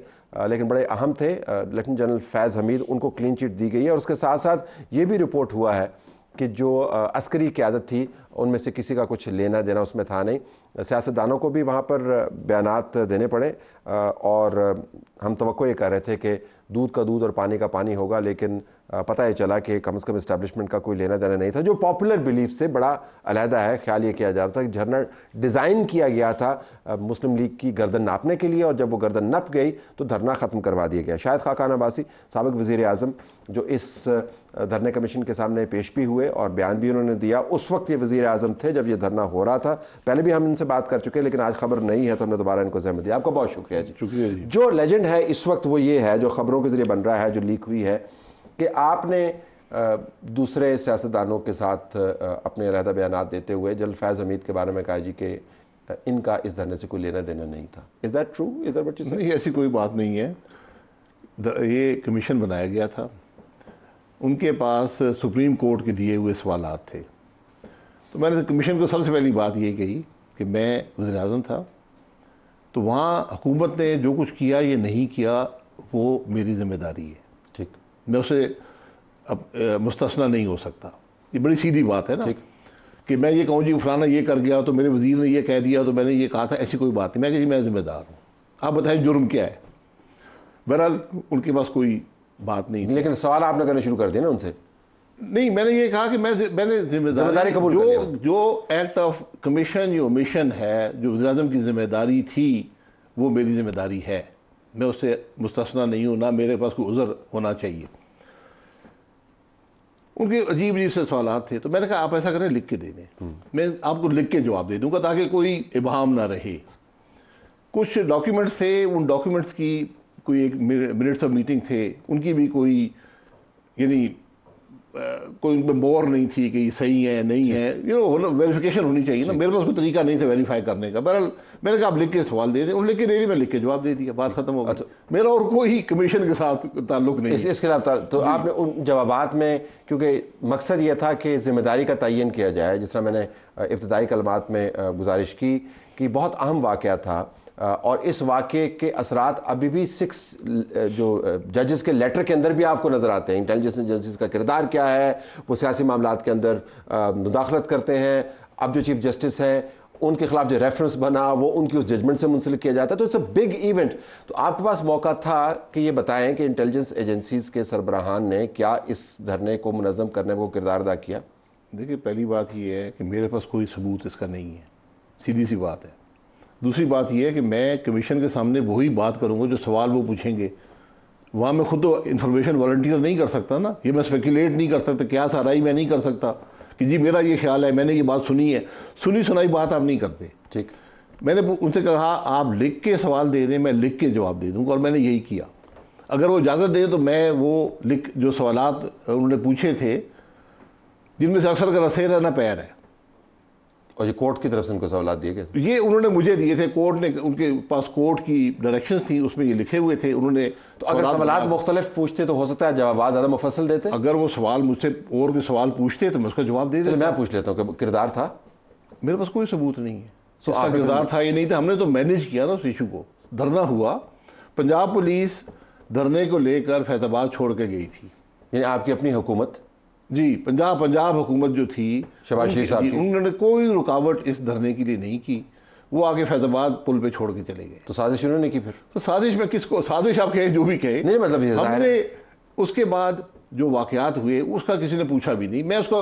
लेकिन बड़े अहम थे। लेफ्टिनेंट जनरल फैज़ हमीद उनको क्लीन चिट दी गई है और उसके साथ साथ ये भी रिपोर्ट हुआ है कि जो अस्करी क्यादत थी, उनमें से किसी का कुछ लेना देना उसमें था नहीं। सियासतदानों को भी वहाँ पर बयान देने पड़े और हम तो ये कर रहे थे कि दूध का दूध और पानी का पानी होगा, लेकिन पता ही चला कि कम से कम इस्टेब्लिशमेंट का कोई लेना देना नहीं था जो पॉपुलर बिलीफ से बड़ा अलहदा है ख्याल ये किया जा रहा था कि झरना डिज़ाइन किया गया था मुस्लिम लीग की गर्दन नापने के लिए और जब वो गर्दन नप गई तो धरना ख़त्म करवा दिया गया। शायद खाकान अब्बासी सबक वज़ी अजम जो इस धरने कमीशन के सामने पेश भी हुए और बयान भी उन्होंने दिया। उस वक्त ये वज़ी अजम थे जब ये धरना हो रहा था। पहले भी हम इनसे बात कर चुके हैं लेकिन आज खबर नहीं है तो हमने दोबारा इनको जहमत दिया आपका बहुत शुक्रिया जी। शुक्रिया जी। जो लेजेंड है इस वक्त वो ये है जो खबरों के ज़रिए बन रहा है जो लीक हुई है कि आपने दूसरे सियासतदानों के साथ अपने अलहदा बयान देते हुए जल फैज़ हमीद के बारे में कहा जी कि इनका इस धरने से कोई लेना देना नहीं था। Is that true is that but नहीं, ऐसी कोई बात नहीं है। ये कमीशन बनाया गया था। उनके पास सुप्रीम कोर्ट के दिए हुए सवाल थे। तो मैंने कमीशन को सबसे पहली बात ये कही कि मैं वज़ी अजम था। तो वहाँ हुकूमत ने जो कुछ किया, ये नहीं किया, वो मेरी ज़िम्मेदारी है। मैं उसे अब मुस्तना नहीं हो सकता। ये बड़ी सीधी बात है ना कि मैं ये कहूँ जी फलाना ये कर गया तो मेरे वज़ीर ने ये कह दिया तो मैंने ये कहा था। ऐसी कोई बात नहीं। मैं कि मैं ज़िम्मेदार हूँ। आप बताएँ जुर्म क्या है? बहरहाल उनके पास कोई बात नहीं लेकिन सवाल आपने करना शुरू कर दिया ना उनसे? नहीं मैंने ये कहा कि मैं मैंने ज़िम्मेदारी कबूल जो जो एक्ट ऑफ़ कमीशन जो मिशन है जो वजी की ज़िम्मेदारी थी वो मेरी ज़िम्मेदारी है। मैं उससे मुस्तना नहीं हूँ ना मेरे पास कोई उज़र होना चाहिए। उनके अजीब अजीब से सवाल थे। तो मैंने कहा आप ऐसा करें लिख के दे दें मैं आपको लिख के जवाब दे दूँगा ताकि कोई इबाम ना रहे। कुछ डॉक्यूमेंट्स थे उन डॉक्यूमेंट्स की कोई एक मिनट्स ऑफ़ मीटिंग थे उनकी भी कोई यानी कोई उनमें मोर नहीं थी कि सही है नहीं है। यू नो वेरिफिकेशन होनी चाहिए ना। मेरे पास कोई तरीका नहीं था वेरीफाई करने का। बहरहाल मैंने कहा आप लिख के सवाल दे दें। और लिख के दे दी मैं लिख के जवाब दे दिया। बात खत्म हो गई। अच्छा। मेरा और कोई कमीशन के साथ ताल्लुक नहीं इस, इसके अलावा तो आपने उन जवाब में क्योंकि मकसद यह था कि ज़िम्मेदारी का तयन किया जाए जिस तरह मैंने इब्तदाई कलमात में गुजारिश की कि बहुत अहम वाक़ था। और इस वाक़े के असरात अभी भी सिक्स जो जजेस के लेटर के अंदर भी आपको नज़र आते हैं। इंटेलिजेंस एजेंसीज का किरदार क्या है? वो सियासी मामला के अंदर मुदाखलत करते हैं। अब जो चीफ जस्टिस हैं उनके खिलाफ जो रेफरेंस बना, वो उनकी उस जजमेंट से मुंसलिक किया जाता है तो इट्स अ बिग इवेंट तो आपके पास मौका था कि ये बताएँ कि इंटेलिजेंस एजेंसीज के सरबराहान ने क्या इस धरने को मुनज़म करने में किरदार अदा किया? देखिए, पहली बात ये है कि मेरे पास कोई सबूत इसका नहीं है। सीधी सी बात है। दूसरी बात यह है कि मैं कमीशन के सामने वही बात करूँगा जो सवाल वो पूछेंगे। वहाँ मैं खुद तो इन्फॉर्मेशन वॉल्टियर नहीं कर सकता ना। ये मैं स्पेकुलेट नहीं कर सकता, क्या सारा ही मैं नहीं कर सकता। कि जी मेरा ये ख्याल है मैंने ये बात सुनी है। सुनी सुनाई बात आप नहीं करते। ठीक। मैंने उनसे कहा आप लिख के सवाल दे दें मैं लिख के जवाब दे दूँगा और मैंने यही किया। अगर वो इजाज़त दें तो मैं वो लिख जो सवाल उन्होंने पूछे थे जिनमें से अक्सर का रसेरा ना पैर है। और ये कोर्ट की तरफ़ से उनको सवाल दिए गए ये उन्होंने मुझे दिए थे कोर्ट ने उनके पास कोर्ट की डायरेक्शन थी उसमें ये लिखे हुए थे उन्होंने तो अगर सवाल मुख्तलिफ़ पूछते तो हो सकता है जवाब ज़्यादा मुफसल देते। अगर वो सवाल मुझसे और भी सवाल पूछते तो मैं उसका जवाब दे देता। मैं पूछ लेता हूँ किरदार था? मेरे पास कोई सबूत नहीं है। तो किरदार था ये नहीं था। हमने तो मैनेज किया ना उस इशू को। धरना हुआ। पंजाब पुलिस धरने को लेकर फैजाबाद छोड़ के गई थी। यानी आपकी अपनी हुकूमत? जी पंजाब पंजाब हुकूमत जो थी शबाज शरीफ साहब उन्होंने कोई रुकावट इस धरने के लिए नहीं की। वो आगे फैजाबाद पुल पे छोड़ के चले गए। तो साजिश उन्होंने की फिर? तो साजिश में किसको साजिश आप कहें जो भी कहे नहीं मतलब हमने उसके बाद जो वाकयात हुए उसका किसी ने पूछा भी नहीं। मैं उसका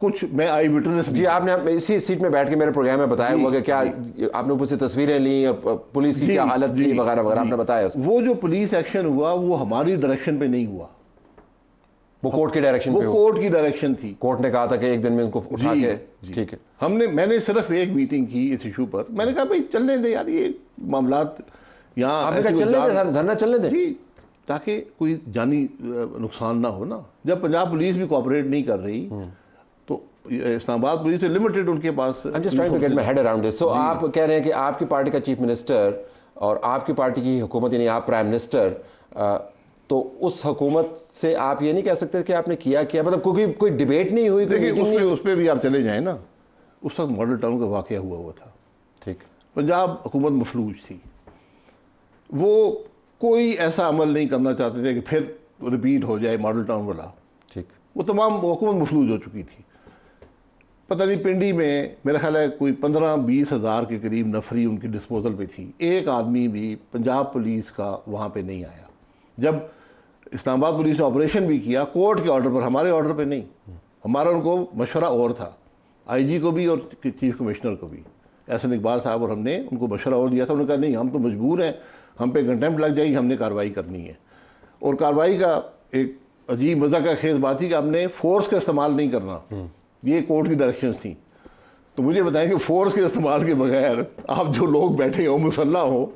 कुछ मैं आई विटनेस जी आपने इसी सीट में बैठ के मेरे प्रोग्राम में बताया हुआ कि क्या आपने ऊपर से तस्वीरें ली और पुलिस की क्या हालत थी वगैरह वगैरह आपने बताया वो जो पुलिस एक्शन हुआ वो हमारी डायरेक्शन पे नहीं हुआ। वो कोर्ट की डायरेक्शन वो कोर्ट की डायरेक्शन थी। कोर्ट ने कहा था कि एक दिन में उनको उठा के ठीक है। हमने मैंने सिर्फ़ एक मीटिंग की इस इशू पर। मैंने कहा भाई चलने दे यार ये मामला यहाँ चलने दे धरना चलने दे? ताकि कोई जानी नुकसान ना हो ना। जब पंजाब पुलिस भी कोऑपरेट नहीं कर रही हम्म। तो इस्लामाबाद पुलिस तो लिमिटेड उनके पास हेड अराउंड सो आप कह रहे हैं कि आपकी पार्टी का चीफ मिनिस्टर और आपकी पार्टी की हुकूमत यानी आप प्राइम मिनिस्टर तो उस हुकूमत से आप ये नहीं कह सकते कि आपने किया किया? मतलब क्योंकि कोई डिबेट नहीं हुई देखिए पर उस पर भी आप चले जाएँ ना। उस वक्त मॉडल टाउन का वाक़ हुआ हुआ था। ठीक। पंजाब हुकूमत मफलूज थी। वो कोई ऐसा अमल नहीं करना चाहते थे कि फिर रिपीट हो जाए मॉडल टाउन वाला। ठीक। वो तमाम हुकूमत मफलूज हो चुकी थी। पता नहीं पिंडी में मेरा ख्याल है कोई पंद्रह बीस हज़ार के करीब नफरी उनकी डिस्पोजल पे थी। एक आदमी भी पंजाब पुलिस का वहाँ पे नहीं आया। जब इस्लामाबाद पुलिस ने ऑपरेशन भी किया, कोर्ट के ऑर्डर पर, हमारे ऑर्डर पर नहीं। हमारा उनको मशवरा और था, आईजी को भी और चीफ कमिश्नर को भी। एहसन इकबाल साहब और हमने उनको मशवरा और दिया था, उन्होंने कहा, नहीं, हम तो मजबूर हैं, हम पे कंटेम्प्ट लग जाएगी, हमने कार्रवाई करनी है। और कार्रवाई का एक अजीब मज़ा का खेज बात थी कि हमने फोर्स का इस्तेमाल नहीं करना। ये कोर्ट की डायरेक्शन थी। तो मुझे बताएँ कि फोर्स के इस्तेमाल के बगैर आप जो लोग बैठे हो, मुसल्ला हो,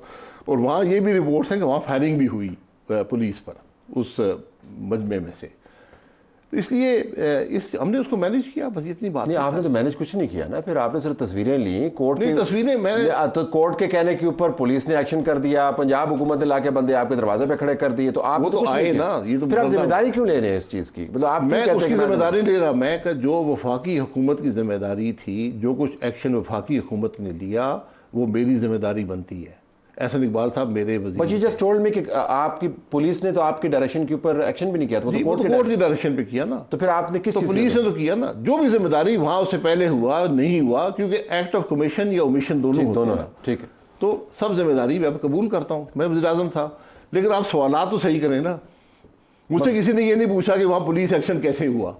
और वहाँ ये भी रिपोर्ट्स हैं कि वहाँ फायरिंग भी हुई। पुलिस पर उस मजमे में से। तो इसलिए इस हमने उसको मैनेज किया बस इतनी बात नहीं आपने तो मैनेज कुछ नहीं किया ना फिर आपने सिर्फ़ तस्वीरें ली कोर्ट की तस्वीरें मैंने तो कोर्ट के कहने के ऊपर पुलिस ने एक्शन कर दिया पंजाब हुकूमत ने लाके बंदे आपके दरवाजे पे खड़े कर दिए तो आप वो तो, तो आए ना ये तो फिर आप ज़िम्मेदारी क्यों ले रहे हैं इस चीज़ की? मतलब आप मैं उसकी ज़िम्मेदारी ले रहा मैं जो वफाकी हुकूमत की ज़िम्मेदारी थी जो कुछ एक्शन वफाकी हुकूमत ने लिया वो मेरी ज़िम्मेदारी बनती है। एहसन इकबाल साहब मेरे but you just told me कि आपकी पुलिस ने तो आपके डायरेक्शन के ऊपर एक्शन भी नहीं किया था तो कोर्ट तो की डायरेक्शन पे किया ना। तो फिर आपने किस तो पुलिस ने तो किया ना। जो भी ज़िम्मेदारी वहाँ उससे पहले हुआ नहीं हुआ क्योंकि एक्ट ऑफ़ कमीशन या ओमिशन दोनों दोनों ठीक है। तो सब ज़िम्मेदारी मैं कबूल करता हूँ। मैं वजी अजम था। लेकिन आप सवाल तो सही करें ना। मुझसे किसी ने ये नहीं पूछा कि वहाँ पुलिस एक्शन कैसे हुआ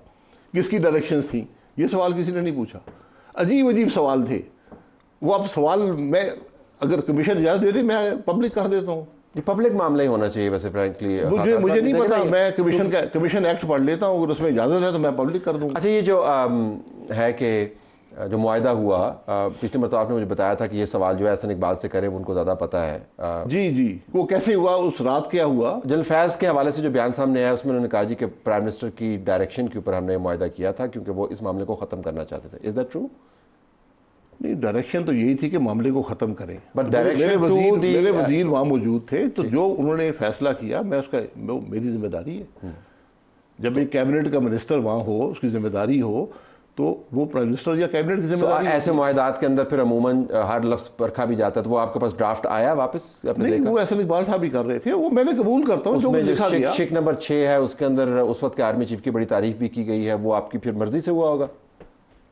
किसकी डायरेक्शंस थी। ये सवाल किसी ने नहीं पूछा। अजीब अजीब सवाल थे। वो अब सवाल मैं अगर कमीशन इजाज़त देती मैं पब्लिक कर देता हूँ। ये पब्लिक मामला ही होना चाहिए वैसे फ्रैंकली मुझे मुझे नहीं पता मैं कमीशन का कमीशन एक्ट पढ़ लेता हूँ अगर उसमें इजाज़त है तो मैं पब्लिक कर दूँगा। अच्छा ये जो आम, है कि जो मुआदा हुआ पिछले मरतब आपने मुझे बताया था कि ये सवाल जो है एहसन इकबाल से करे उनको ज़्यादा पता है। आ, जी जी। वो कैसे हुआ उस रात क्या हुआ? जनरल फैज़ के हवाले से जो बयान सामने आया उसमें उन्होंने कहा जी कि प्राइम मिनिस्टर की डायरेक्शन के ऊपर हमने मुआदा किया था क्योंकि वो इस मामले को ख़त्म करना चाहते थे। इज़ दैट ट्रू नहीं डायरेक्शन तो यही थी कि मामले को ख़त्म करें। Direction मेरे वज़ीर the- मेरे वज़ीर वहाँ मौजूद थे तो जो। उन्होंने फैसला किया मैं उसका मेरी ज़िम्मेदारी है। जब एक कैबिनेट का मिनिस्टर वहाँ हो उसकी ज़िम्मेदारी हो तो वो प्राइम मिनिस्टर या कैबिनेट की ज़िम्मेदारी ऐसे मुआदात के अंदर फिर अमूमन हर लफ्ज़ परखा भी जाता है तो वो आपके पास ड्राफ्ट आया वापस आपने नहीं वो ऐसा इकबाल साहब भी कर रहे थे वो मैंने कबूल करता हूँ उसमें जो शिक, शिक नंबर छः है उसके अंदर उस वक्त के आर्मी चीफ की बड़ी तारीफ़ भी की गई है वो आपकी फिर मर्ज़ी से हुआ होगा।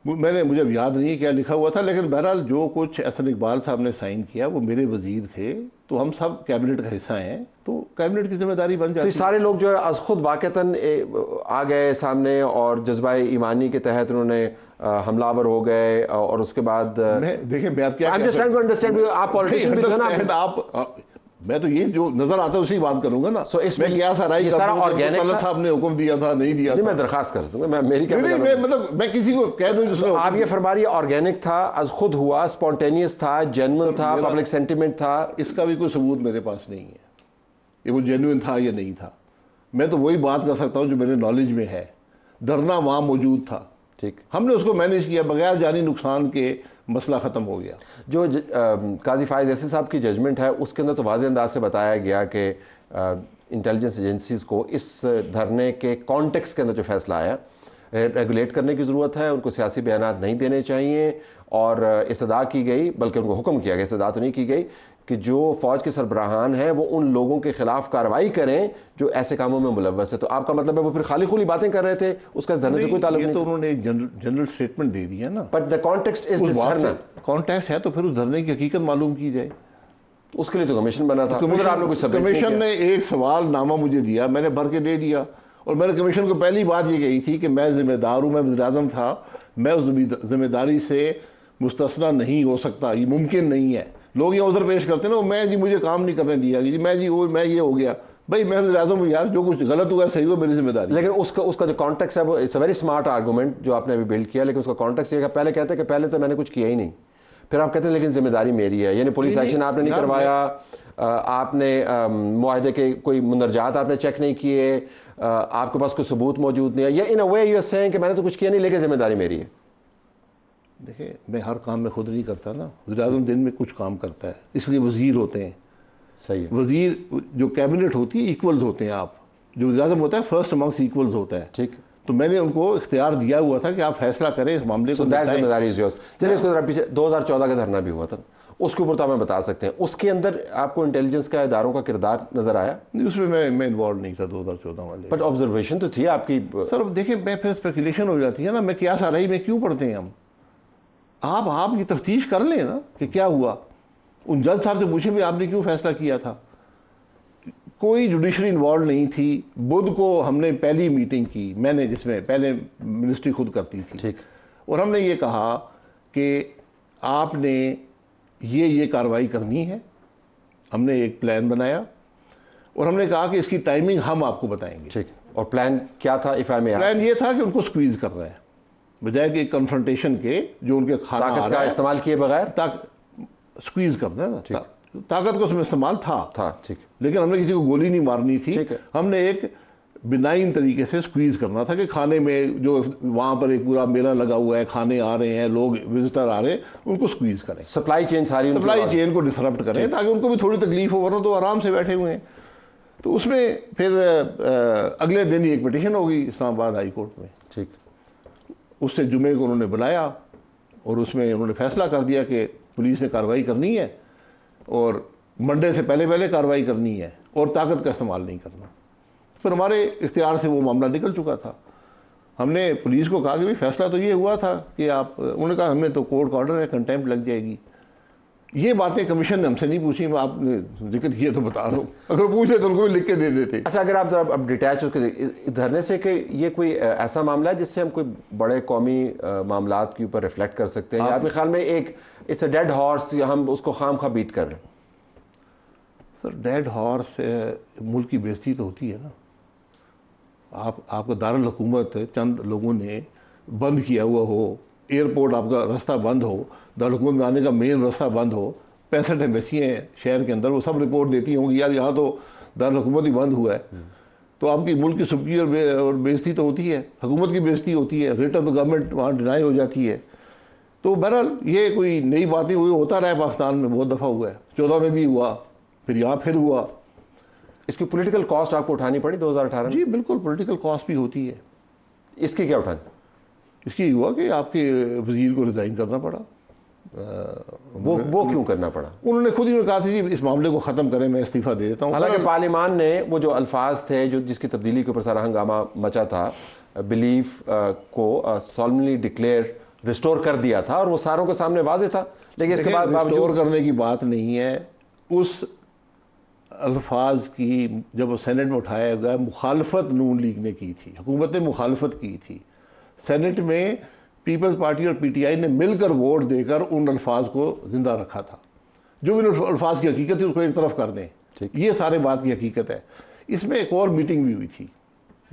मैंने मुझे अब याद नहीं है क्या लिखा हुआ था लेकिन बहरहाल जो कुछ एहसन इकबाल साहब ने साइन किया वो मेरे वज़ीर थे तो हम सब कैबिनेट का हिस्सा हैं तो कैबिनेट की ज़िम्मेदारी बन तो जाती है। सारे लोग जो है अज खुद वाक़ता आ गए सामने और जज्बा ईमानी के तहत उन्होंने हमलावर हो गए और उसके बाद देखिए मैं आप क्या आप politician भी जो ना, आप आप- मैं तो ये जो नज़र आता है उसी बात करूँगा ना। So, इसमें क्या सारा ये सारा organic था? साहब ने हुक्म दिया था नहीं दिया नहीं था। मैं दरखास्त कर दूँगा मैं मेरी नहीं नहीं मैं मतलब मैं किसी को कह दूँ जिसने आप ये फरमा रही ऑर्गेनिक था अज खुद हुआ स्पॉन्टेनियस था जेनवन था पब्लिक सेंटिमेंट था। इसका भी कोई सबूत मेरे पास नहीं है। ये वो जेन्युइन था या नहीं था। मैं तो वही बात कर सकता हूँ जो मेरे नॉलेज में है। धरना वहाँ मौजूद था। ठीक। हमने उसको मैनेज किया बगैर जानी नुकसान के मसला ख़त्म हो गया। जो ज- आ, काजी फायज ऐसे साहब की जजमेंट है उसके अंदर तो वाज अंदाज से बताया गया कि इंटेलिजेंस एजेंसीज़ को इस धरने के कॉन्टेक्स के अंदर जो फैसला आया रेगुलेट करने की ज़रूरत है उनको सियासी बयान नहीं देने चाहिए और इस्तदा की गई बल्कि उनको हुक्म किया गया इस्तदा तो नहीं की गई कि जो फ़ौज के सरबराहान हैं वो उन लोगों के खिलाफ कार्रवाई करें जो ऐसे कामों में मुलवस है। तो आपका मतलब है वो फिर खाली खुली बातें कर रहे थे उसका इस धरने से कोई ताल्लुक नहीं तो उन्होंने एक जनरल स्टेटमेंट दे दिया ना। But the context is this धरना। कॉन्टेक्स्ट है तो फिर उस धरने की हकीकत मालूम की जाए। उसके लिए तो कमीशन बना था। उधर आपने कुछ कमीशन ने एक सवाल नामा मुझे दिया मैंने भर के दे दिया। और मैंने कमीशन को पहली बात ये कही थी कि मैं जिम्मेदार हूँ मैं वजी था मैं उस ज़िम्मेदारी से मुस्तना नहीं हो सकता ये मुमकिन नहीं है। लोग यहाँ उधर पेश करते हैं ना मैं जी मुझे काम नहीं करने दिया जी मैं जी वो मैं ये हो गया। भाई मैं अजम हूँ यार जो कुछ गलत हुआ सही हुआ मेरी ज़िम्मेदारी लेकिन उसका उसका जो कॉन्टेक्स्ट है वो it's a very smart argument जो आपने अभी बिल्ड किया लेकिन उसका कॉन्टेक्स्ट ये पहले कहते हैं कि पहले तो मैंने कुछ किया ही नहीं। फिर आप कहते हैं लेकिन ज़िम्मेदारी मेरी है। यानी पुलिस एक्शन आपने नहीं करवाया आपने अम, मुआहदे के कोई मुंदरजात आपने चेक नहीं किए आपके पास कोई सबूत मौजूद नहीं है। या इन अ वे यू सेइंग कि मैंने तो कुछ किया नहीं लेकिन ज़िम्मेदारी मेरी है। देखिए मैं हर काम में खुद नहीं करता ना। वजी अजम दिन में कुछ काम करता है इसलिए वज़ीर होते हैं। सही है। वज़ीर जो कैबिनेट होती है इक्वल्स होते हैं आप। जो वजी अजम होता है फ़र्स्ट अमंग्स इक्वल्स होता है। ठीक। तो मैंने उनको इख्तियार दिया हुआ था कि आप फैसला करें इस मामले सो को। ज़िम्मेदारी चलिए इसको जरा पीछे 2014 का धरना भी हुआ था। उसके ऊपर तो हमें बता सकते हैं। उसके अंदर आपको इंटेलिजेंस का इदारों का किरदार नज़र आया? नहीं उसमें मैं मैं इन्वॉल्व नहीं था 2014 वाले। बट ऑब्जर्वेशन तो थी आपकी सर देखिए मैं फिर स्पेकुलेशन हो जाती है ना। मैं क्या साराई में क्यों पढ़ते हैं हम? आप आप ये तफ्तीश कर लें ना कि क्या हुआ। उन जज साहब से पूछे भी आपने क्यों फैसला किया था? कोई जुडिशरी इन्वॉल्व नहीं थी। बुध को हमने पहली मीटिंग की मैंने जिसमें पहले मिनिस्ट्री खुद करती थी। ठीक। और हमने ये कहा कि आपने ये ये कार्रवाई करनी है। हमने एक प्लान बनाया और हमने कहा कि इसकी टाइमिंग हम आपको बताएँगे। ठीक। और प्लान क्या था इफ़ आई में प्लान ये था कि उनको स्क्वीज कर रहे हैं। बजाय कि कन्फ्रंटेशन के जो उनके खाना ताकत का इस्तेमाल किए बगैर? ताक स्क्वीज करना है ना ता, ताकत का उसमें इस्तेमाल था। था ठीक। लेकिन हमने किसी को गोली नहीं मारनी थी। हमने एक बिनाइन तरीके से स्क्वीज करना था कि खाने में जो वहाँ पर एक पूरा मेला लगा हुआ है खाने आ रहे हैं लोग विजिटर आ रहे हैं उनको स्क्वीज करें। सप्लाई चेन सारी सप्लाई चेन को डिसरप्ट करें ताकि उनको भी थोड़ी तकलीफ़ हो वरना तो आराम से बैठे हुए हैं। तो उसमें फिर अगले दिन ही एक पिटिशन होगी इस्लामाबाद हाई कोर्ट में। उससे जुमे को उन्होंने बुलाया और उसमें उन्होंने फैसला कर दिया कि पुलिस ने कार्रवाई करनी है और मंडे से पहले पहले कार्रवाई करनी है और ताकत का इस्तेमाल नहीं करना। फिर हमारे इख्तियार से वो मामला निकल चुका था। हमने पुलिस को कहा कि भाई, फैसला तो ये हुआ था कि आप, उन्होंने कहा, हमें तो कोर्ट का ऑर्डर है, कंटेम्प्ट लग जाएगी। ये बातें कमीशन ने हमसे नहीं पूछी मैं आपने ज़िक्र किया तो बता रहा हूँ। अगर पूछे तो उनको भी लिख के दे देते। अच्छा अगर आप जरा अब डिटैच होकर धरने से कि ये कोई ऐसा मामला है जिससे हम कोई बड़े कौमी मामला के ऊपर रिफ्लेक्ट कर सकते हैं? आपके ख्याल में एक इट्स अ डेड हॉर्स या हम उसको खाम खा बीट कर रहे हैं? सर डेड हॉर्स मुल्क की बेजती तो होती है ना। आप आपका दारुल हुकूमत चंद लोगों ने बंद किया हुआ हो एयरपोर्ट आपका रास्ता बंद हो दारकूमत में आने का मेन रास्ता बंद हो पैंसठ एम्बेसियाँ हैं शहर के अंदर वो सब रिपोर्ट देती होंगी यार यहाँ तो दारकूमत ही बंद हुआ है। तो आपकी मुल्क की सुबकी और, बे, और बेजती तो होती है हुकूमत की बेजती होती है रेट ऑफ़ द गवर्नमेंट वहाँ डिनाई हो जाती है। तो बहरहाल ये कोई नई बात नहीं हुई होता रहा है पाकिस्तान में बहुत दफ़ा हुआ है। चौदह में भी हुआ फिर यहाँ फिर हुआ। इसकी पॉलिटिकल कॉस्ट आपको उठानी पड़ी 2018 जी बिल्कुल पॉलिटिकल कॉस्ट भी होती है। इसकी क्या उठानी? इसकी हुआ कि आपके वज़ीर को रिज़ाइन करना पड़ा। वो वो क्यों करना पड़ा? उन्होंने खुद ही कहा था जी इस मामले को ख़त्म करें मैं इस्तीफ़ा दे देता हूँ। हालाँकि पार्लियामान ने वो जो अल्फाज थे जो जिसकी तब्दीली के ऊपर सारा हंगामा मचा था बिलीफ को सॉलमली डिक्लेयर रिस्टोर कर दिया था और वो सारों के सामने वाजे था। लेकिन इसके बाद रिस्टोर करने की बात नहीं है। उस अल्फाज की जब सेनेट में उठाया गया मुखालफत नून लीग ने की थी हुकूमत ने मुखालफत की थी। सेनेट में पीपल्स पार्टी और पीटीआई ने मिलकर वोट देकर उन अल्फाज को ज़िंदा रखा था। जो भी अल्फाज की हकीकत है उसको एक तरफ़ कर दें। ये सारे बात की हकीकत है। इसमें एक और मीटिंग भी हुई थी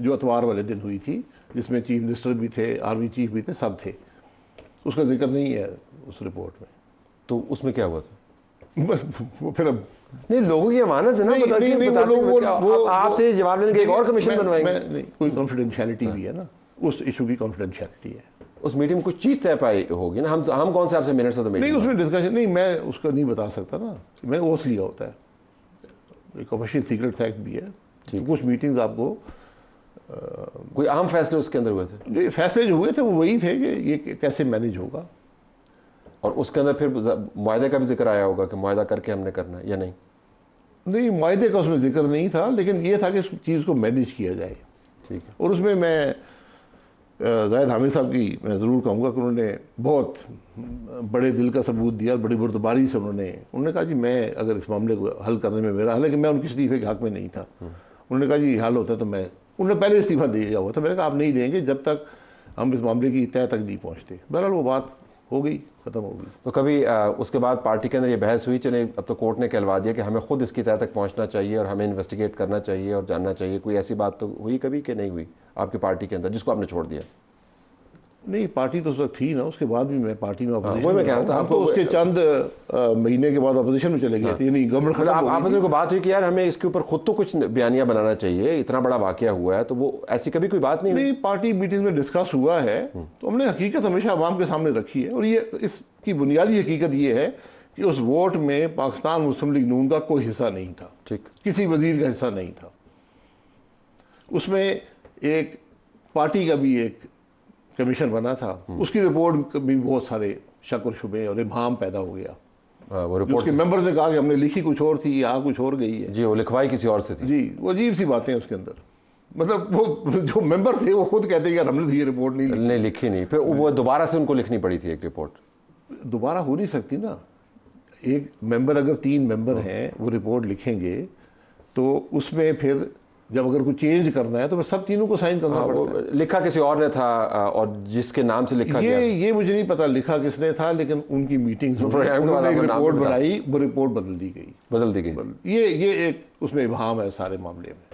जो अतवार वाले दिन हुई थी जिसमें चीफ मिनिस्टर भी थे आर्मी चीफ भी थे सब थे। उसका ज़िक्र नहीं है उस रिपोर्ट में। तो उसमें क्या हुआ था? फिर अब नहीं लोगों की अमानत है ना नहीं, नहीं, नहीं, वो, वो, वो, आपसे जवाब लेने के एक और कमीशन बनवाएँगे। नहीं कोई कॉन्फिडेंशियलिटी भी है ना। उस इशू की कॉन्फिडेंशियलिटी है। उस मीटिंग में कुछ चीज़ तय पाई होगी ना? हम तो हम कौन से आपसे मिनट्स तो नहीं उसमें डिस्कशन नहीं मैं उसका नहीं बता सकता ना। मैं ओस लिया होता है। एक ऑफिशियल सीक्रेट एक्ट भी है। तो कुछ मीटिंग्स आपको आ, कोई अहम फैसले उसके अंदर हुए थे? फैसले जो हुए थे वो वही थे कि ये कैसे मैनेज होगा। और उसके अंदर फिर माहे का भी ज़िक्र आया होगा कि माहा करके हमने करना या नहीं? नहीं माहे का उसमें ज़िक्र नहीं था लेकिन ये था कि इस चीज़ को मैनेज किया जाए। ठीक है। और उसमें मैं जायद हामिद साहब की मैं ज़रूर कहूँगा कि उन्होंने बहुत बड़े दिल का सबूत दिया और बड़ी बुरदबारी से उन्होंने उन्होंने कहा, जी, मैं अगर इस मामले को हल करने में मेरा हालाँकि मैं उनके इस्तीफे के हक में नहीं था। उन्होंने कहा, जी, हाल होता है तो मैं, उन्होंने पहले इस्तीफा दिया हुआ था। मैंने कहा, आप नहीं देंगे जब तक हम इस मामले की तय तक नहीं पहुँचते। बहरहाल वो बात हो गई ख़त्म हो गई। तो कभी आ, उसके बाद पार्टी के अंदर ये बहस हुई चले अब तो कोर्ट ने कहलवा दिया कि हमें खुद इसकी तय तक पहुँचना चाहिए और हमें इन्वेस्टिगेट करना चाहिए और जानना चाहिए कोई ऐसी बात तो हुई कभी कि नहीं हुई आपकी पार्टी के अंदर जिसको आपने छोड़ दिया? नहीं पार्टी तो सर थी ना उसके बाद भी मैं पार्टी में अपोजिशन हाँ, मैं कह रहा था आपको उसके चंद महीने के बाद अपोजिशन में चले गए थे यानी गवर्नमेंट मतलब आप आपस में को बात हुई कि यार हमें इसके ऊपर खुद तो कुछ बयानियाँ बनाना चाहिए इतना बड़ा वाक्य हुआ है तो वो ऐसी कभी कोई बात नहीं नहीं पार्टी मीटिंग में डिस्कस हुआ है तो हमने हकीकत हमेशा आवाम के सामने रखी है और ये इसकी बुनियादी हकीकत ये है कि उस वोट में पाकिस्तान मुस्लिम लीग नून का कोई हिस्सा नहीं था। ठीक। किसी वज़ीर का हिस्सा नहीं था। उसमें एक पार्टी का भी एक कमीशन बना था। उसकी रिपोर्ट भी बहुत सारे शक और शुबे और इबाम पैदा हो गया। आ, हाँ, वो रिपोर्ट के मेंबर ने कहा कि हमने लिखी कुछ और थी यहाँ कुछ और गई है। जी वो लिखवाई किसी और से थी। जी वो अजीब सी बातें हैं उसके अंदर। मतलब वो जो मेंबर थे वो खुद कहते हैं यार हमने तो ये रिपोर्ट नहीं लिखी। नहीं लिखी नहीं। फिर वो दोबारा से उनको लिखनी पड़ी थी एक रिपोर्ट दोबारा हो नहीं सकती ना। एक मेंबर अगर तीन मेंबर हैं। वो रिपोर्ट लिखेंगे तो उसमें फिर जब अगर कुछ चेंज करना है तो मैं सब तीनों को साइन करना हाँ, पड़ता है। लिखा किसी और ने था और जिसके नाम से लिखा ये गया। ये मुझे नहीं पता लिखा किसने था लेकिन उनकी मीटिंग रिपोर्ट बनाई वो रिपोर्ट बदल दी गई। बदल दी गई। ये ये एक उसमें इबाम है सारे मामले में।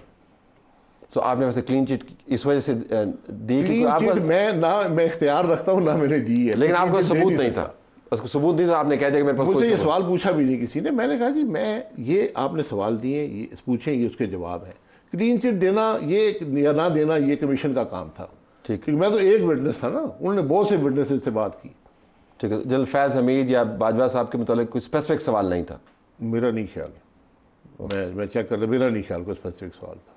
सो आपने वैसे क्लीन चिट इस वजह से दी क्लीन चिट मैं ना मैं इख्तियार रखता हूँ ना मैंने दी है। लेकिन आपको सबूत नहीं था। उसको सबूत नहीं था आपने कह दिया कि मेरे पास मुझे ये सवाल पूछा भी नहीं किसी ने। मैंने कहा जी मैं ये आपने सवाल दिए पूछे ये उसके जवाब हैं। क्लीन चिट देना ये या ना देना ये कमीशन का काम था। ठीक। क्योंकि मैं तो एक विटनेस था ना उन्होंने बहुत से विटनेसेस से बात की। ठीक है जनरल फैज़ हमीद या बाजवा साहब के मतलब कोई स्पेसिफिक सवाल नहीं था? मेरा नहीं ख्याल। मैं मैं चेक कर रहा मेरा नहीं ख्याल कोई स्पेसिफिक सवाल था।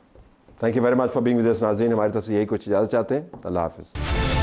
Thank you very much for being with us नाज़रीन हमारी तरफ़ से यही कुछ इजाज़त चाहते हैं। अल्लाह हाफिज़।